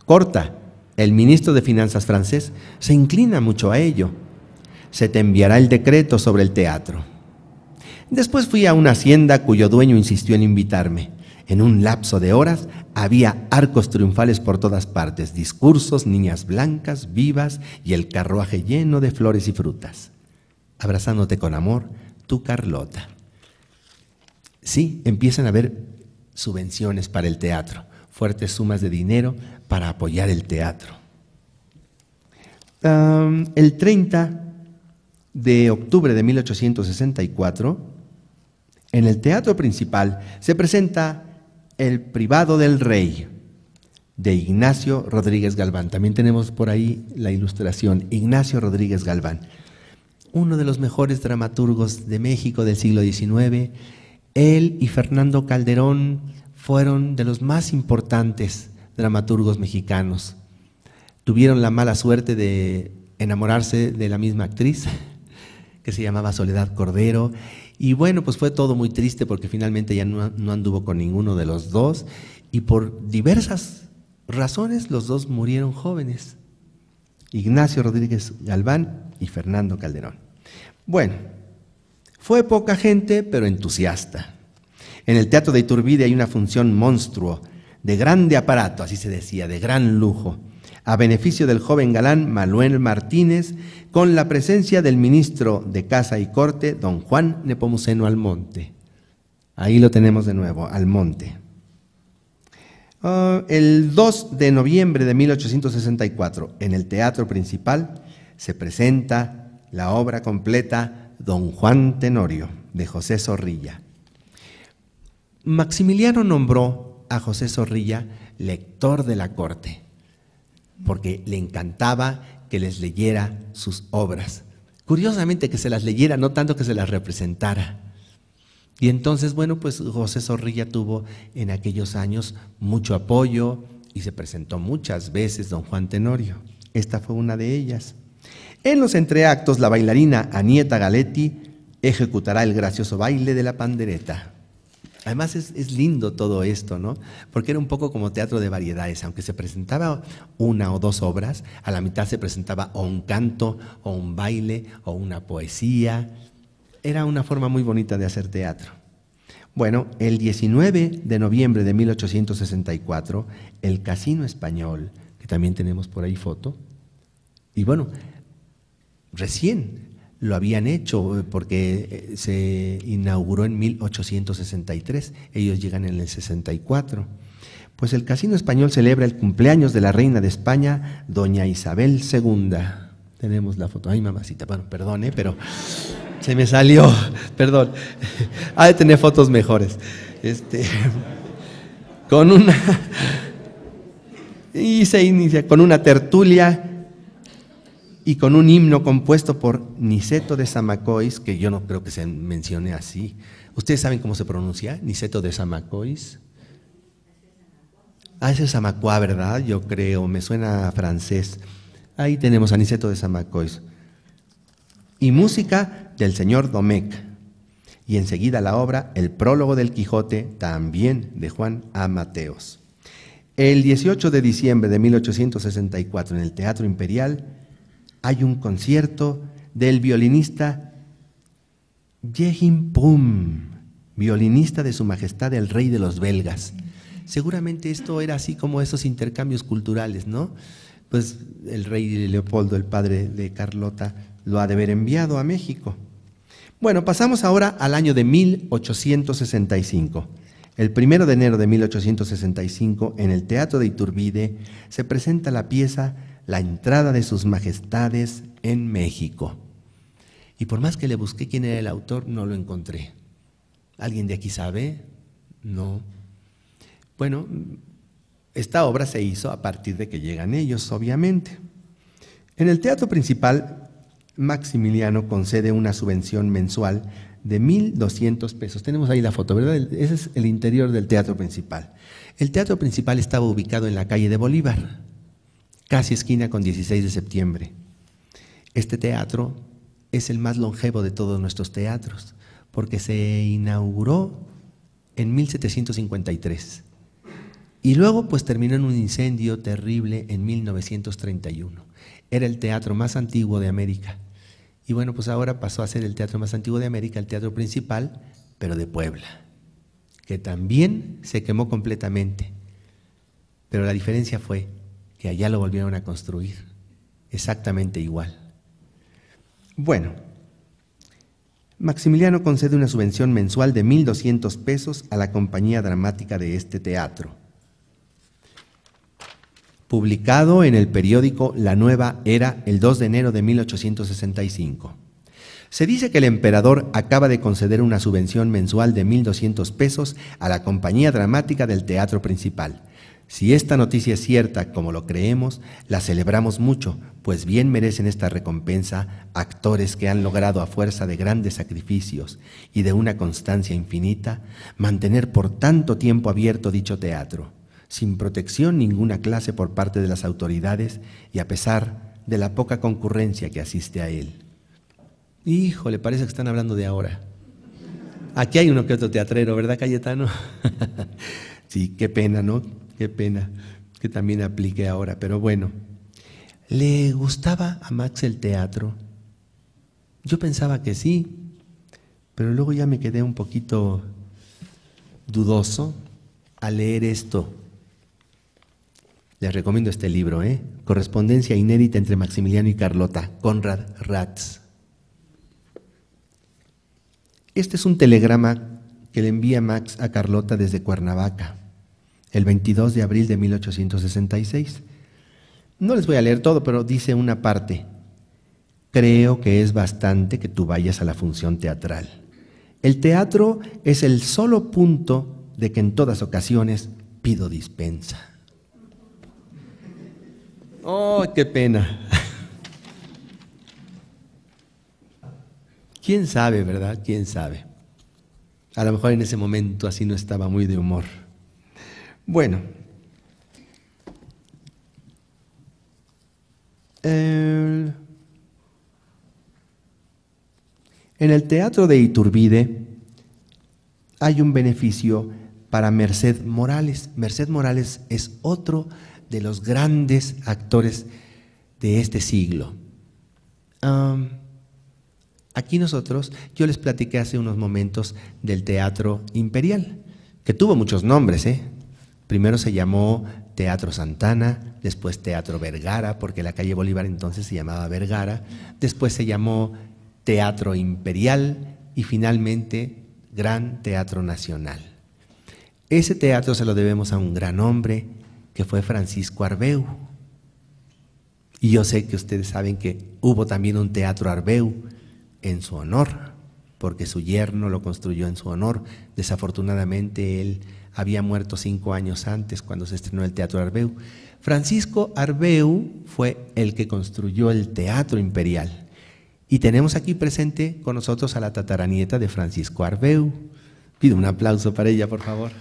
Corta, el ministro de Finanzas francés se inclina mucho a ello. Se te enviará el decreto sobre el teatro. Después fui a una hacienda cuyo dueño insistió en invitarme. En un lapso de horas había arcos triunfales por todas partes, discursos, niñas blancas, vivas y el carruaje lleno de flores y frutas. Abrazándote con amor, tu Carlota. Sí, empiezan a haber subvenciones para el teatro, fuertes sumas de dinero para apoyar el teatro. el 30 de octubre de 1864, en el teatro principal se presenta El privado del rey de Ignacio Rodríguez Galván. También tenemos por ahí la ilustración, Ignacio Rodríguez Galván, uno de los mejores dramaturgos de México del siglo XIX. Él y Fernando Calderón fueron de los más importantes dramaturgos mexicanos. Tuvieron la mala suerte de enamorarse de la misma actriz, que se llamaba Soledad Cordero, y bueno, pues fue todo muy triste porque finalmente ya no, anduvo con ninguno de los dos y por diversas razones los dos murieron jóvenes. Ignacio Rodríguez Galván y Fernando Calderón. Bueno, fue poca gente, pero entusiasta. En el Teatro de Iturbide hay una función monstruo, de grande aparato, así se decía, de gran lujo a beneficio del joven galán Manuel Martínez, con la presencia del ministro de Casa y Corte, don Juan Nepomuceno Almonte. Ahí lo tenemos de nuevo, Almonte. Ah, el 2 de noviembre de 1864, en el Teatro Principal, se presenta la obra completa Don Juan Tenorio, de José Zorrilla. Maximiliano nombró a José Zorrilla lector de la corte porque le encantaba que les leyera sus obras. Curiosamente que se las leyera, no tanto que se las representara. Y entonces, bueno, pues José Zorrilla tuvo en aquellos años mucho apoyo y se presentó muchas veces don Juan Tenorio. Esta fue una de ellas. En los entreactos, la bailarina Anieta Galetti ejecutará el gracioso baile de la pandereta. Además es, lindo todo esto, ¿no? Porque era un poco como teatro de variedades, aunque se presentaba una o dos obras, a la mitad se presentaba o un canto, o un baile, o una poesía. Era una forma muy bonita de hacer teatro. Bueno, el 19 de noviembre de 1864, el Casino Español, que también tenemos por ahí foto, y bueno, recién lo habían hecho eh, porque eh, se inauguró en 1863, ellos llegan en el 64. Pues el Casino Español celebra el cumpleaños de la reina de España, doña Isabel II. Tenemos la foto. Ay, mamacita, bueno, perdone, pero se me salió, perdón. Ha de tener fotos mejores. Este, con una y se inicia con una tertulia y con un himno compuesto por Niceto de Samacois, que yo no creo que se mencione así. ¿Ustedes saben cómo se pronuncia? Niceto de Samacois. Ah, ese es Samacuá, ¿verdad? Yo creo, me suena francés. Ahí tenemos a Niceto de Samacois. Y música del señor Domecq. Y enseguida la obra El prólogo del Quijote, también de Juan A. Mateos. El 18 de diciembre de 1864 en el Teatro Imperial hay un concierto del violinista Jehim Pum, violinista de Su Majestad el Rey de los Belgas. Seguramente esto era así como esos intercambios culturales, ¿no? Pues el rey Leopoldo, el padre de Carlota, lo ha de haber enviado a México. Bueno, pasamos ahora al año de 1865. El primero de enero de 1865, en el Teatro de Iturbide, se presenta la pieza La entrada de sus majestades en México. Y por más que le busqué quién era el autor, no lo encontré. ¿Alguien de aquí sabe? No. Bueno, esta obra se hizo a partir de que llegan ellos, obviamente. En el teatro principal, Maximiliano concede una subvención mensual de 1.200 pesos. Tenemos ahí la foto, ¿verdad? Ese es el interior del teatro principal. El teatro principal estaba ubicado en la calle de Bolívar, casi esquina con 16 de septiembre. Este teatro es el más longevo de todos nuestros teatros, porque se inauguró en 1753. Y luego pues terminó en un incendio terrible en 1931. Era el teatro más antiguo de América. Y bueno, pues ahora pasó a ser el teatro más antiguo de América, el teatro principal, pero de Puebla, que también se quemó completamente. Pero la diferencia fue que allá lo volvieron a construir, exactamente igual. Bueno, Maximiliano concede una subvención mensual de 1.200 pesos a la compañía dramática de este teatro publicado en el periódico La Nueva Era el 2 de enero de 1865. Se dice que el emperador acaba de conceder una subvención mensual de 1.200 pesos a la compañía dramática del teatro principal. Si esta noticia es cierta, como lo creemos, la celebramos mucho, pues bien merecen esta recompensa actores que han logrado a fuerza de grandes sacrificios y de una constancia infinita mantener por tanto tiempo abierto dicho teatro sin protección ninguna clase por parte de las autoridades y a pesar de la poca concurrencia que asiste a él. Híjole, parece que están hablando de ahora. Aquí hay uno que otro teatrero, ¿verdad, Cayetano? sí, qué pena, ¿no? Qué pena que también aplique ahora, pero bueno. ¿Le gustaba a Max el teatro? Yo pensaba que sí, pero luego ya me quedé un poquito dudoso al leer esto les recomiendo este libro, ¿eh? Correspondencia inédita entre Maximiliano y Carlota, Conrad Ratz. Este es un telegrama que le envía Max a Carlota desde Cuernavaca, el 22 de abril de 1866. No les voy a leer todo, pero dice una parte. Creo que es bastante que tú vayas a la función teatral. El teatro es el solo punto de que en todas ocasiones pido dispensa. Oh, qué pena. ¿Quién sabe, verdad? ¿Quién sabe? A lo mejor en ese momento así no estaba muy de humor. Bueno. en el teatro de Iturbide hay un beneficio para Merced Morales. Merced Morales es otro de los grandes actores de este siglo. aquí nosotros, yo les platiqué hace unos momentos del Teatro Imperial, que tuvo muchos nombres. ¿eh? Primero se llamó Teatro Santana, después Teatro Vergara, porque la calle Bolívar entonces se llamaba Vergara, después se llamó Teatro Imperial y finalmente Gran Teatro Nacional. Ese teatro se lo debemos a un gran hombre, que fue Francisco Arbeu. Y yo sé que ustedes saben que hubo también un teatro Arbeu en su honor. porque su yerno lo construyó en su honor. Desafortunadamente él había muerto cinco años antes cuando se estrenó el Teatro Arbeu. Francisco Arbeu fue el que construyó el Teatro Imperial. Y tenemos aquí presente con nosotros a la tataranieta de Francisco Arbeu. Pido un aplauso para ella, por favor.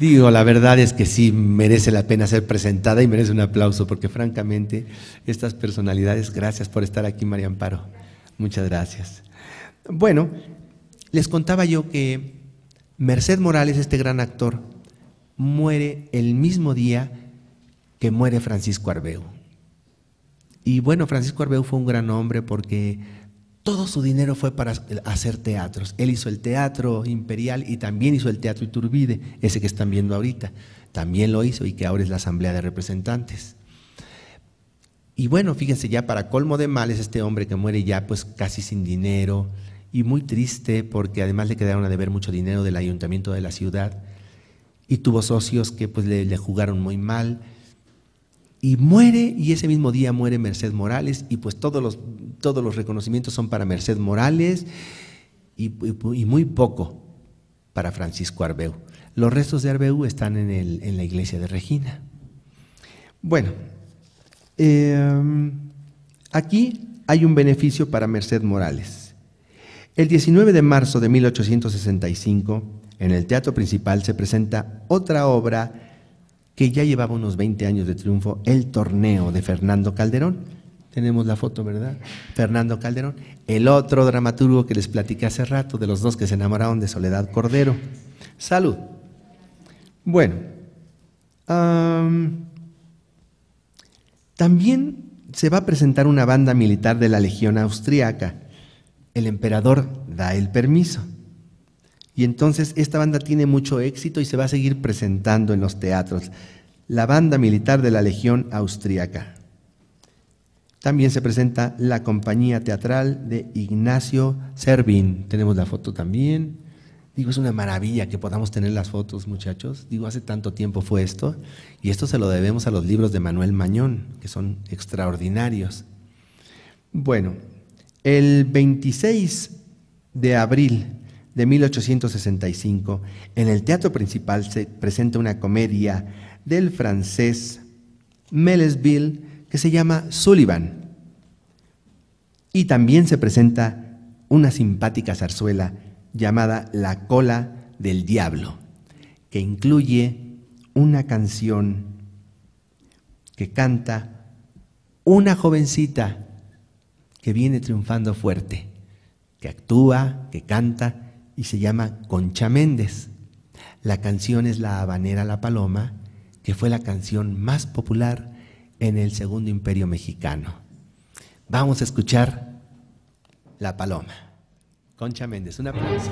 Digo, la verdad es que sí merece la pena ser presentada y merece un aplauso, porque francamente estas personalidades, gracias por estar aquí, María Amparo. Muchas gracias. Bueno, les contaba yo que Merced Morales, este gran actor, muere el mismo día que muere Francisco Arbeu. Y bueno, Francisco Arbeu fue un gran hombre porque todo su dinero fue para hacer teatros. Él hizo el teatro imperial y también hizo el teatro Iturbide, ese que están viendo ahorita. También lo hizo y que ahora es la Asamblea de Representantes. Y bueno, fíjense, ya para colmo de males, este hombre que muere ya pues casi sin dinero y muy triste porque además le quedaron a deber mucho dinero del ayuntamiento de la ciudad y tuvo socios que pues le, le jugaron muy mal y muere, y ese mismo día muere Merced Morales, y pues todos los, todos los reconocimientos son para Merced Morales y, muy poco para Francisco Arbeu. Los restos de Arbeu están en, el, en la iglesia de Regina. Bueno, em, aquí hay un beneficio para Merced Morales. El 19 de marzo de 1865, en el Teatro Principal se presenta otra obra que ya llevaba unos 20 años de triunfo, el torneo de Fernando Calderón. Tenemos la foto, ¿verdad? Fernando Calderón. El otro dramaturgo que les platiqué hace rato, de los dos que se enamoraron de Soledad Cordero. Salud. Bueno, también se va a presentar una banda militar de la Legión Austriaca. El emperador da el permiso. Y entonces esta banda tiene mucho éxito y se va a seguir presentando en los teatros. La banda militar de la Legión Austriaca. También se presenta la compañía teatral de Ignacio Servín. Tenemos la foto también. Digo, es una maravilla que podamos tener las fotos, muchachos. Digo, hace tanto tiempo fue esto. Y esto se lo debemos a los libros de Manuel Mañón, que son extraordinarios. Bueno, el 26 de abril de 1865, en el teatro principal se presenta una comedia del francés Melesville que se llama Sullivan. Y también se presenta una simpática zarzuela llamada La cola del diablo, que incluye una canción que canta una jovencita que viene triunfando fuerte, que actúa, que canta y se llama Concha Méndez. La canción es La Habanera La Paloma, que fue la canción más popular en el Segundo Imperio Mexicano. Vamos a escuchar La Paloma. Concha Méndez, un aplauso.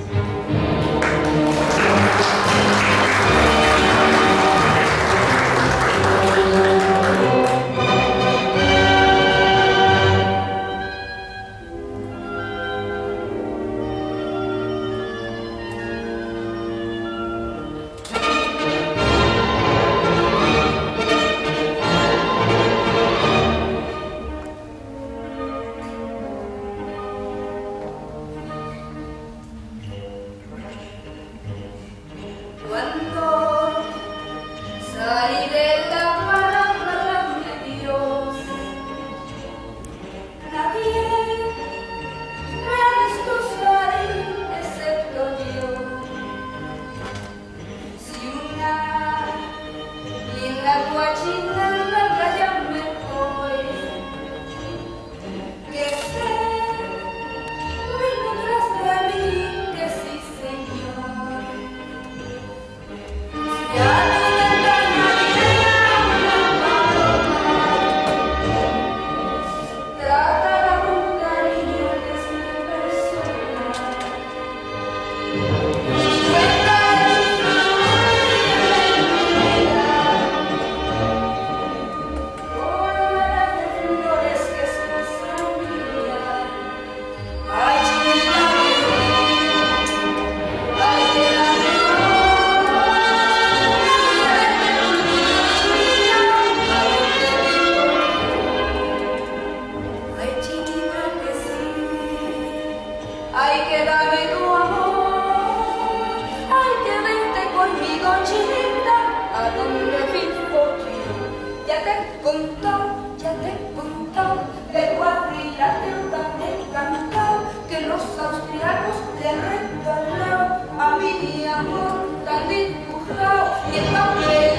Conmigo, chinita, a donde vivo yo. Ya te he contado, ya te he contado, de cuadrilátero tan encantado que los austriacos le han regalado a mi amor tan dibujado y el papelito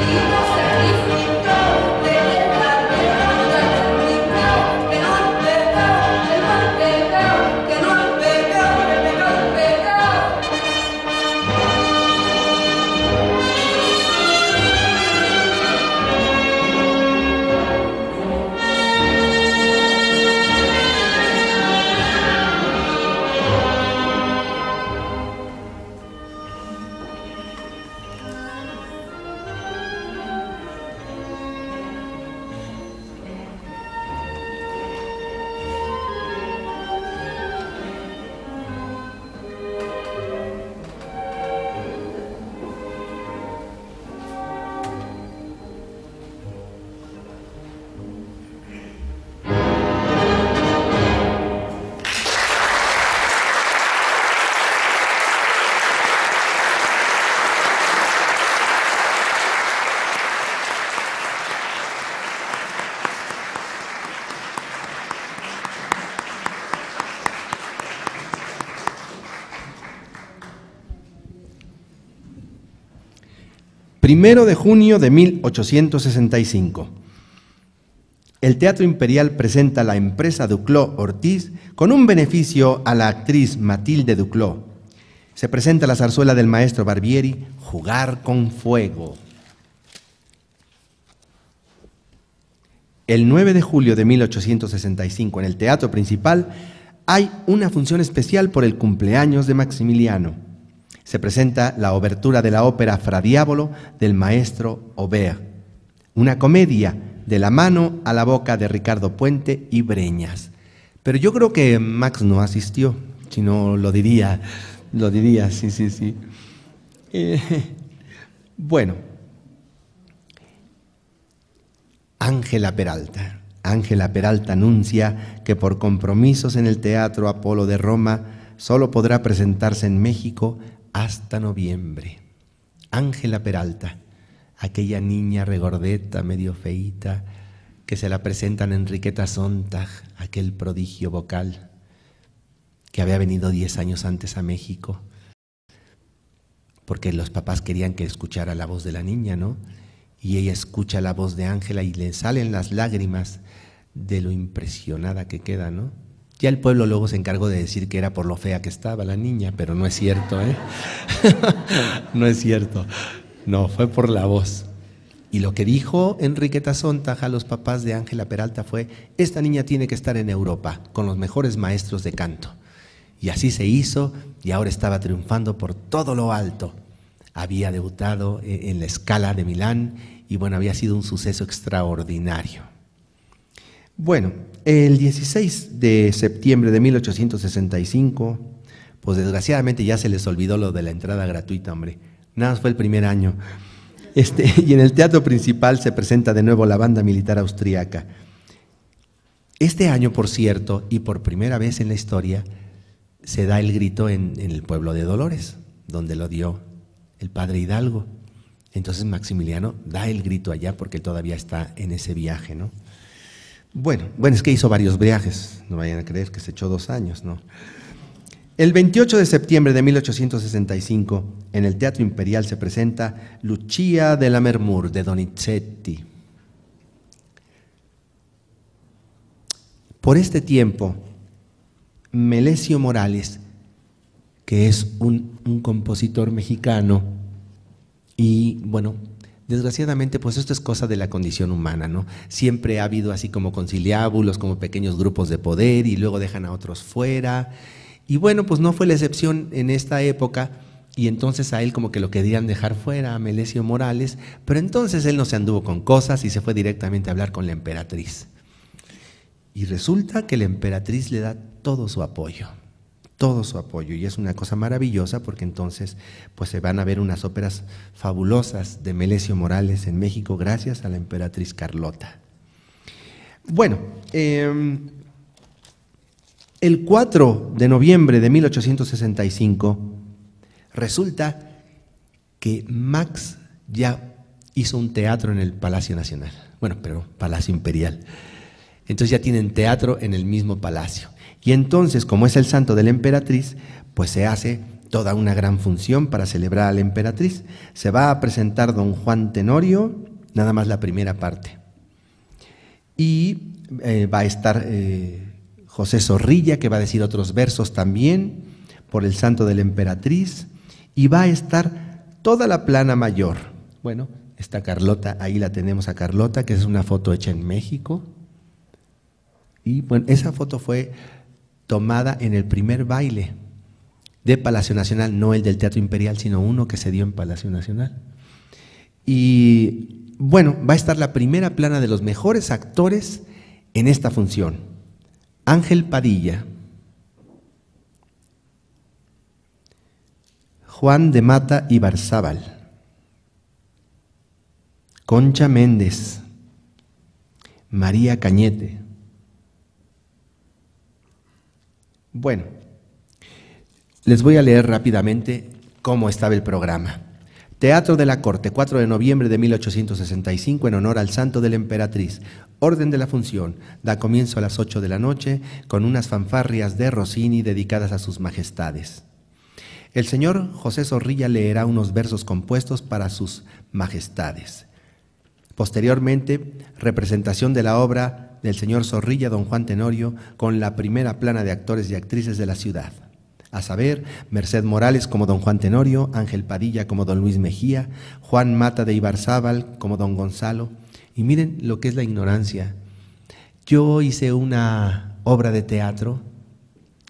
Primero de junio de 1865. El Teatro Imperial presenta la empresa Duclos Ortiz con un beneficio a la actriz Matilde Duclos. Se presenta la zarzuela del maestro Barbieri, Jugar con Fuego. El 9 de julio de 1865 en el Teatro Principal hay una función especial por el cumpleaños de Maximiliano. Se presenta la obertura de la ópera Fra Diavolo del maestro Aubert, una comedia de la mano a la boca de Ricardo Puente y Breñas. Pero yo creo que Max no asistió, si no lo diría, lo diría, sí, sí, sí. Eh, bueno, Ángela Peralta. Ángela Peralta anuncia que por compromisos en el Teatro Apolo de Roma solo podrá presentarse en México hasta noviembre. Ángela Peralta, aquella niña regordeta, medio feíta, que se la presentan Enriqueta Sontag, aquel prodigio vocal, que había venido diez años antes a México, porque los papás querían que escuchara la voz de la niña, ¿no? Y ella escucha la voz de Ángela y le salen las lágrimas de lo impresionada que queda, ¿no? Ya el pueblo luego se encargó de decir que era por lo fea que estaba la niña, pero no es cierto, ¿eh? no es cierto. No, fue por la voz. Y lo que dijo Enriqueta Sontag a los papás de Ángela Peralta fue, esta niña tiene que estar en Europa con los mejores maestros de canto. Y así se hizo y ahora estaba triunfando por todo lo alto. Había debutado eh, en la escala de Milán y bueno, había sido un suceso extraordinario. Bueno, el 16 de septiembre de 1865, pues desgraciadamente ya se les olvidó lo de la entrada gratuita, hombre. Nada más fue el primer año. Este, y en el teatro principal se presenta de nuevo la banda militar austríaca. Este año, por cierto, y por primera vez en la historia, se da el grito en, en el pueblo de Dolores, donde lo dio el padre Hidalgo. Entonces Maximiliano da el grito allá porque todavía está en ese viaje, ¿no? Bueno, bueno, es que hizo varios viajes, no vayan a creer que se echó dos años, ¿no? El 28 de septiembre de 1865, en el Teatro Imperial se presenta Lucia de la Mermur de Donizetti. Por este tiempo, Melesio Morales, que es un, un compositor mexicano, y bueno, Desgraciadamente, pues esto es cosa de la condición humana, ¿no? Siempre ha habido así como conciliábulos, como pequeños grupos de poder y luego dejan a otros fuera. Y bueno, pues no fue la excepción en esta época y entonces a él como que lo querían dejar fuera, a Melesio Morales, pero entonces él no se anduvo con cosas y se fue directamente a hablar con la emperatriz. Y resulta que la emperatriz le da todo su apoyo todo su apoyo y es una cosa maravillosa porque entonces pues se van a ver unas óperas fabulosas de Melesio Morales en México gracias a la emperatriz Carlota. Bueno, eh, El 4 de noviembre de 1865 resulta que Max ya hizo un teatro en el Palacio Nacional, bueno, pero Palacio Imperial. Entonces ya tienen teatro en el mismo palacio. Y entonces, como es el santo de la emperatriz, pues se hace toda una gran función para celebrar a la emperatriz. Se va a presentar don Juan Tenorio, nada más la primera parte. Y eh, va a estar eh, José Zorrilla, que va a decir otros versos también, por el santo de la emperatriz. Y va a estar toda la plana mayor. Bueno, está Carlota, ahí la tenemos a Carlota, que es una foto hecha en México. Y bueno, esa foto fue tomada en el primer baile de Palacio Nacional, no el del Teatro Imperial, sino uno que se dio en Palacio Nacional. Y bueno, va a estar la primera plana de los mejores actores en esta función. Ángel Padilla, Juan de Mata y Barzábal, Concha Méndez, María Cañete. Bueno, les voy a leer rápidamente cómo estaba el programa. Teatro de la Corte, 4 de noviembre de 1865, en honor al santo de la emperatriz. Orden de la función. Da comienzo a las 8 de la noche con unas fanfarrias de Rossini dedicadas a sus majestades. El señor José Zorrilla leerá unos versos compuestos para sus majestades. Posteriormente, representación de la obra del señor Zorrilla, don Juan Tenorio, con la primera plana de actores y actrices de la ciudad a saber, Merced Morales como don Juan Tenorio, Ángel Padilla como don Luis Mejía, Juan Mata de Ibarzábal como don Gonzalo. Y miren lo que es la ignorancia. Yo hice una obra de teatro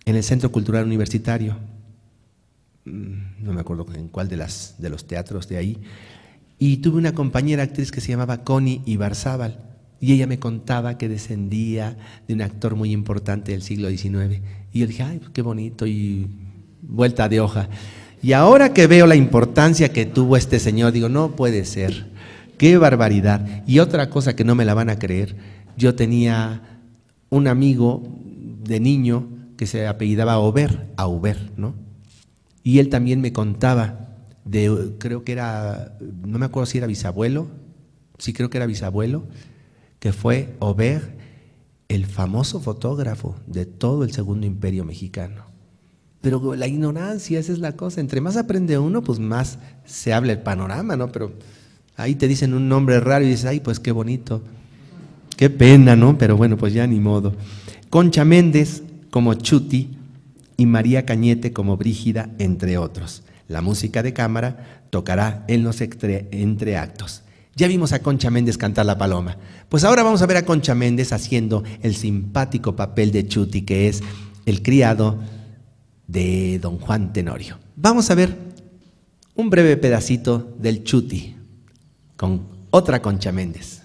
en el Centro Cultural Universitario, mm, no me acuerdo en cuál de, las, de los teatros de ahí, y tuve una compañera actriz que se llamaba Connie Ibarzábal, y ella me contaba que descendía de un actor muy importante del siglo XIX. Y yo dije, ay, pues qué bonito y vuelta de hoja. Y ahora que veo la importancia que tuvo este señor, digo, no puede ser. Qué barbaridad. Y otra cosa que no me la van a creer, yo tenía un amigo de niño que se apellidaba Auber, Auber, ¿no? Y él también me contaba de, creo que era, no me acuerdo si era bisabuelo, sí creo que era bisabuelo, que fue Auber el famoso fotógrafo de todo el segundo imperio mexicano. Pero la ignorancia, esa es la cosa. Entre más aprende uno, pues más se habla el panorama, ¿no? Pero ahí te dicen un nombre raro y dices, ay, pues qué bonito. Qué pena, ¿no? Pero bueno, pues ya ni modo. Concha Méndez como Chuti y María Cañete como Brígida, entre otros. La música de cámara tocará en los entreactos. Ya vimos a Concha Méndez cantar la paloma. Pues ahora vamos a ver a Concha Méndez haciendo el simpático papel de Chuti, que es el criado de don Juan Tenorio. Vamos a ver un breve pedacito del Chuti con otra Concha Méndez.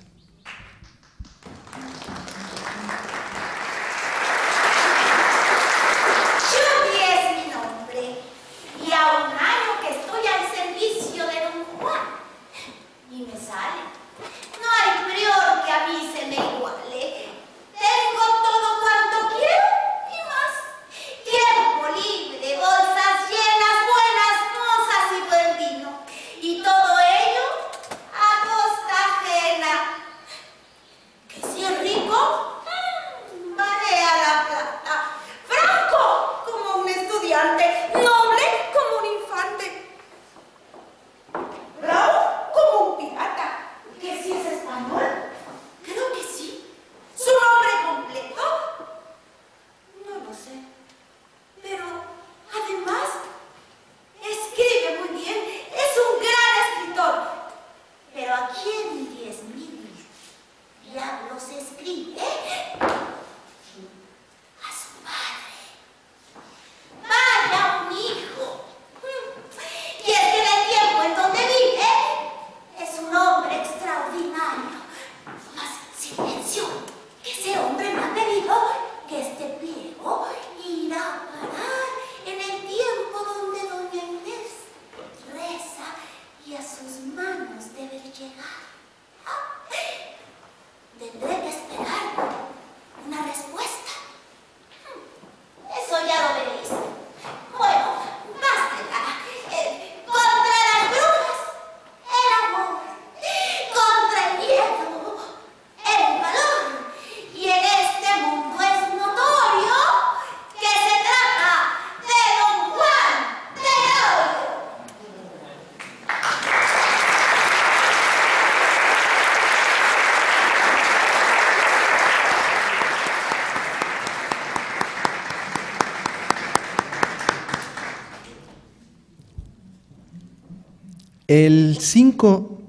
El 5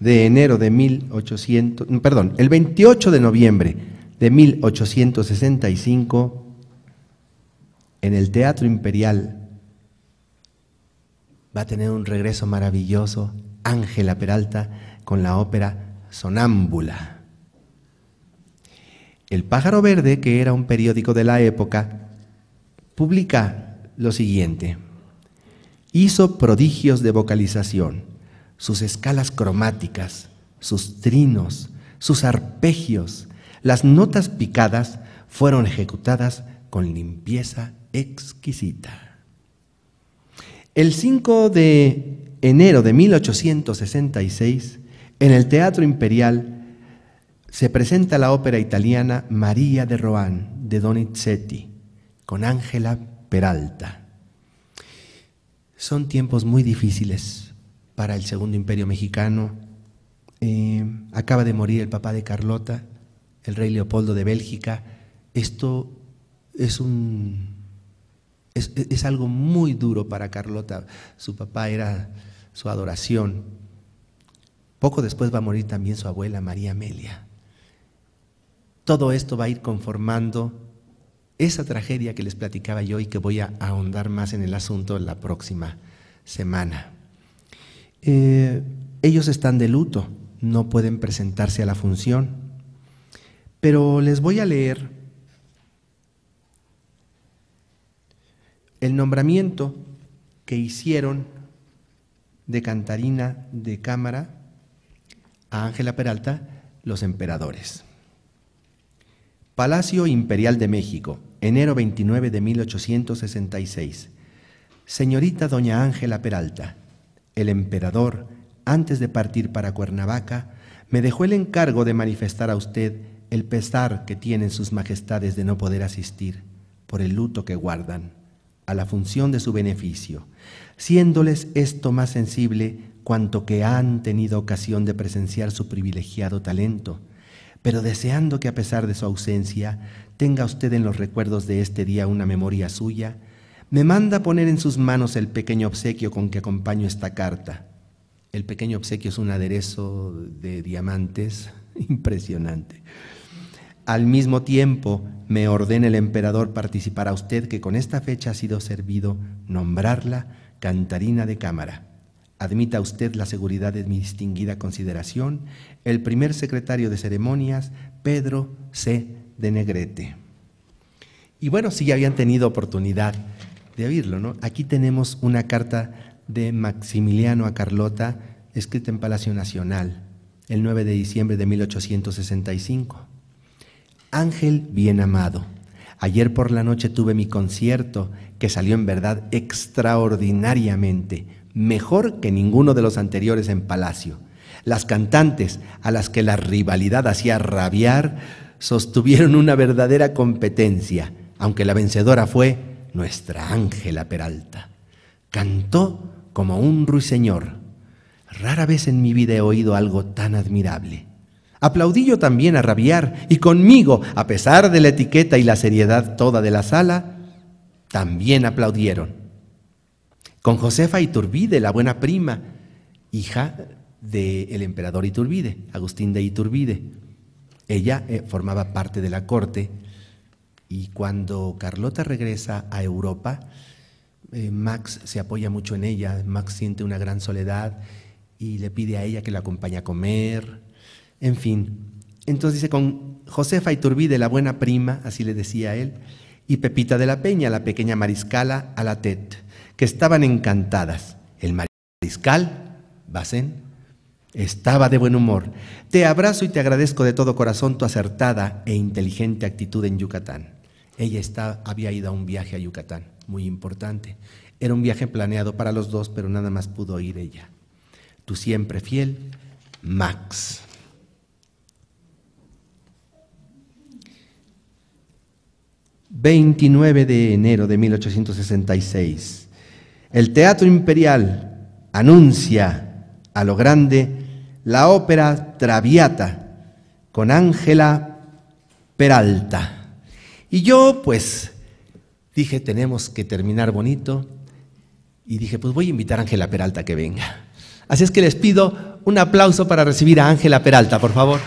de enero de 1800, perdón, el 28 de noviembre de 1865, en el Teatro Imperial va a tener un regreso maravilloso Ángela Peralta con la ópera Sonámbula. El Pájaro Verde, que era un periódico de la época, publica lo siguiente. Hizo prodigios de vocalización, sus escalas cromáticas, sus trinos, sus arpegios, las notas picadas fueron ejecutadas con limpieza exquisita. El 5 de enero de 1866, en el Teatro Imperial, se presenta la ópera italiana María de Rohan de Donizetti con Ángela Peralta. Son tiempos muy difíciles para el Segundo Imperio Mexicano. Eh, acaba de morir el papá de Carlota, el rey Leopoldo de Bélgica. Esto es un es, algo muy duro para Carlota. Su papá era su adoración. Poco después va a morir también su abuela María Amelia. Todo esto va a ir conformando esa tragedia que les platicaba yo y que voy a ahondar más en el asunto la próxima semana. Eh, ellos están de luto, no pueden presentarse a la función, pero les voy a leer el nombramiento que hicieron de cantarina de cámara a Ángela Peralta los emperadores. Palacio Imperial de México, enero 29 de 1866. Señorita doña Ángela Peralta, el emperador, antes de partir para Cuernavaca, me dejó el encargo de manifestar a usted el pesar que tienen sus majestades de no poder asistir por el luto que guardan a la función de su beneficio, siéndoles esto más sensible cuanto que han tenido ocasión de presenciar su privilegiado talento, pero deseando que a pesar de su ausencia tenga usted en los recuerdos de este día una memoria suya, me manda poner en sus manos el pequeño obsequio con que acompaño esta carta. El pequeño obsequio es un aderezo de diamantes impresionante. Al mismo tiempo, me ordena el emperador participar a usted que con esta fecha ha sido servido nombrarla cantarina de cámara. Admita usted la seguridad de mi distinguida consideración, el primer secretario de ceremonias, Pedro C. de Negrete. Y bueno, sí habían tenido oportunidad de oírlo, ¿no? Aquí tenemos una carta de Maximiliano a Carlota, escrita en Palacio Nacional, el 9 de diciembre de 1865. Ángel bien amado, ayer por la noche tuve mi concierto que salió en verdad extraordinariamente, mejor que ninguno de los anteriores en Palacio. Las cantantes a las que la rivalidad hacía rabiar sostuvieron una verdadera competencia, aunque la vencedora fue nuestra Ángela Peralta. Cantó como un ruiseñor. Rara vez en mi vida he oído algo tan admirable. Aplaudí yo también a rabiar y conmigo, a pesar de la etiqueta y la seriedad toda de la sala, también aplaudieron. Con Josefa Iturbide, la buena prima, hija del emperador Iturbide, Agustín de Iturbide. Ella eh, formaba parte de la corte y cuando Carlota regresa a Europa, eh, Max se apoya mucho en ella, Max siente una gran soledad y le pide a ella que la acompañe a comer, en fin, entonces dice con Josefa Iturbide, la buena prima, así le decía él, y Pepita de la Peña, la pequeña mariscala, a la TET, que estaban encantadas. El mariscal, Bacén, estaba de buen humor. Te abrazo y te agradezco de todo corazón tu acertada e inteligente actitud en Yucatán. Ella había ido a un viaje a Yucatán, muy importante. Era un viaje planeado para los dos, pero nada más pudo ir ella. Tu siempre fiel, Max. 29 de enero de 1866. El Teatro Imperial anuncia a lo grande la ópera Traviata con Ángela Peralta. Y yo pues dije, tenemos que terminar bonito. Y dije, pues voy a invitar a Ángela Peralta que venga. Así es que les pido un aplauso para recibir a Ángela Peralta, por favor.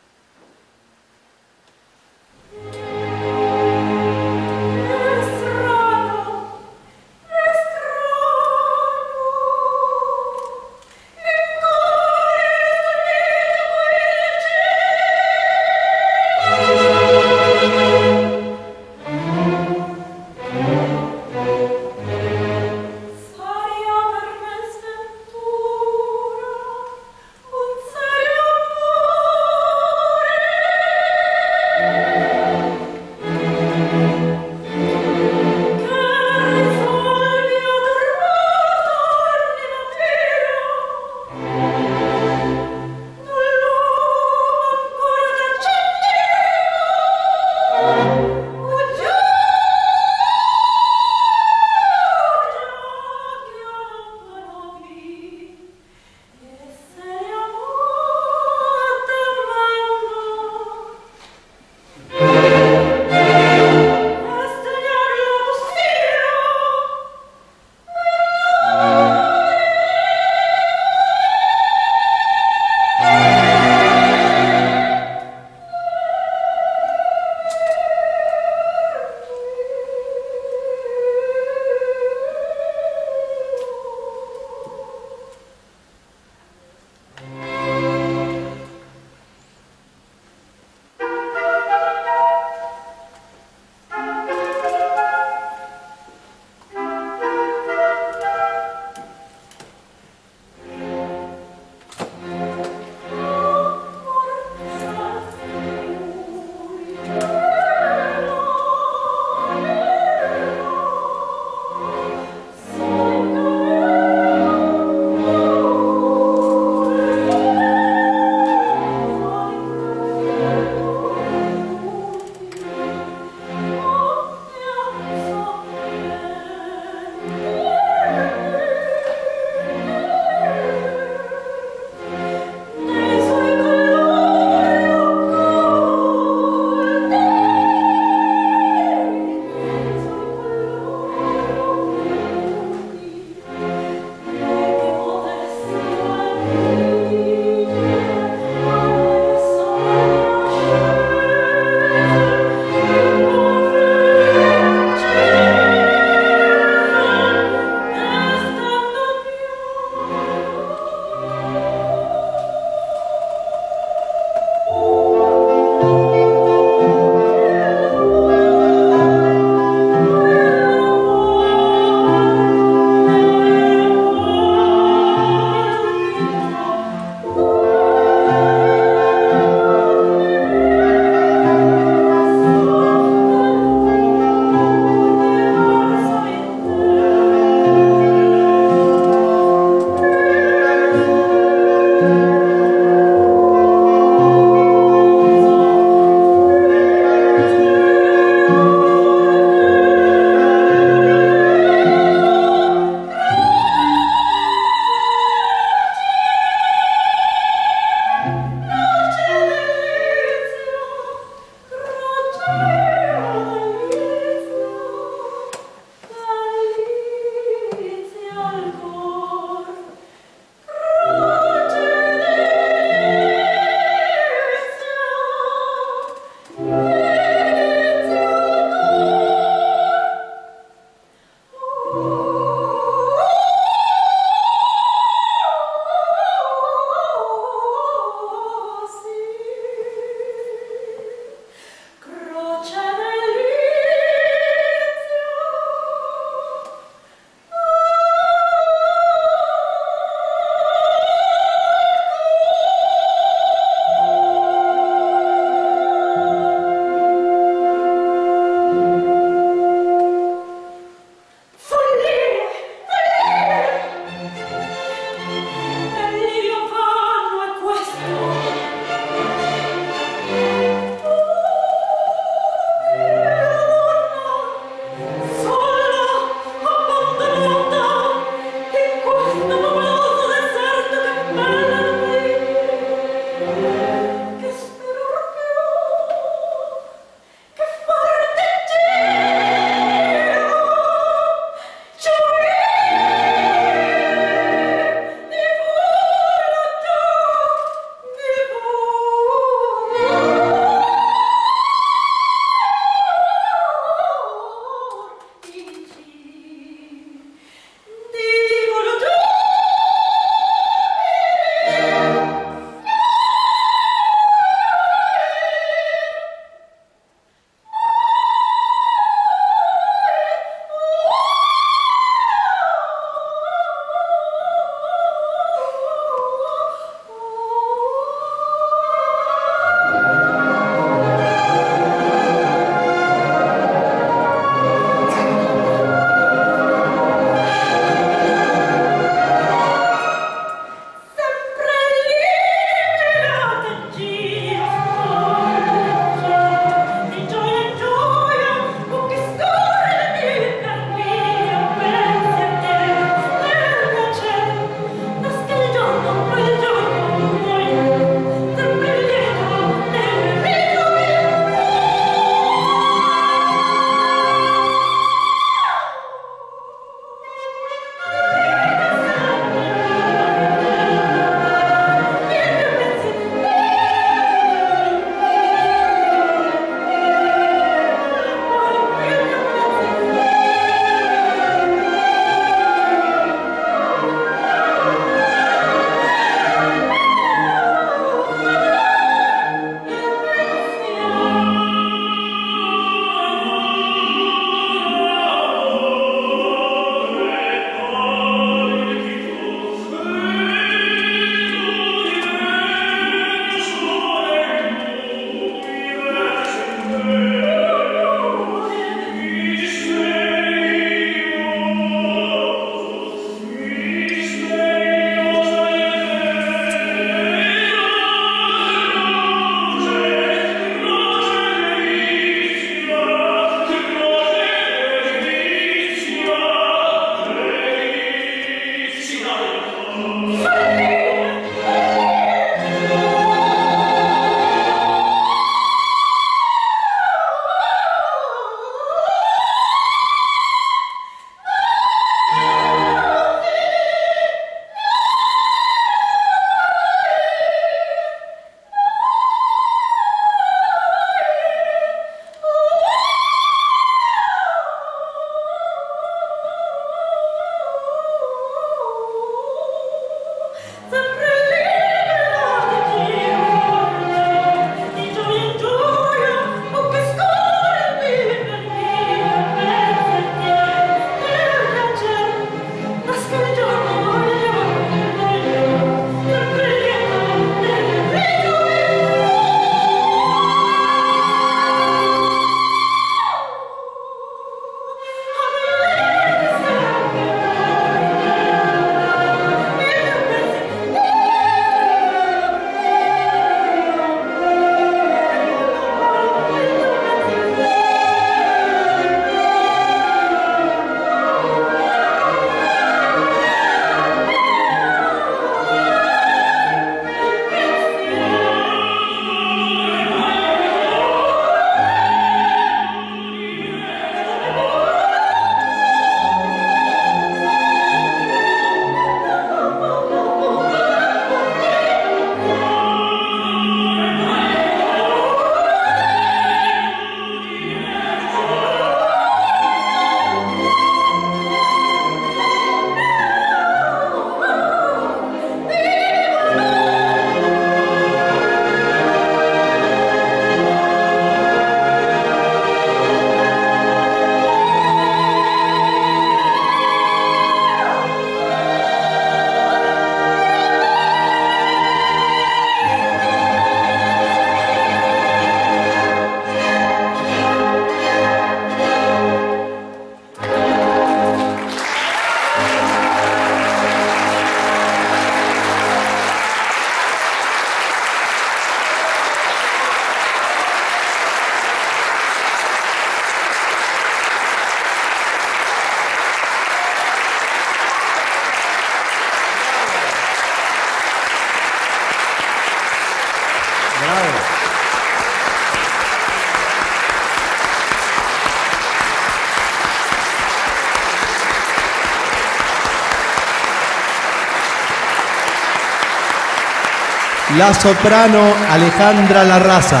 La soprano Alejandra Larraza.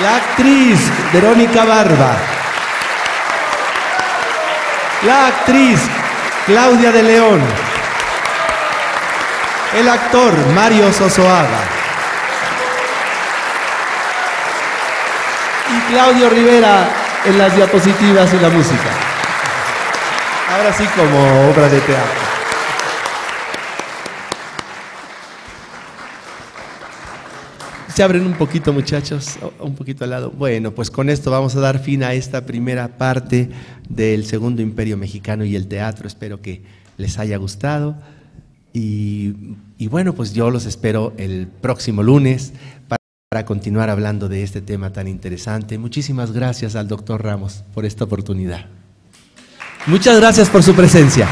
La actriz Verónica Barba. La actriz Claudia de León. El actor Mario Sosoaga. Y Claudio Rivera en las diapositivas y la música. Ahora sí como obra de teatro. Se abren un poquito, muchachos, un poquito al lado. Bueno, pues con esto vamos a dar fin a esta primera parte del Segundo Imperio Mexicano y el teatro. Espero que les haya gustado. Y, y bueno, pues yo los espero el próximo lunes para, para continuar hablando de este tema tan interesante. Muchísimas gracias al doctor Ramos por esta oportunidad. Muchas gracias por su presencia.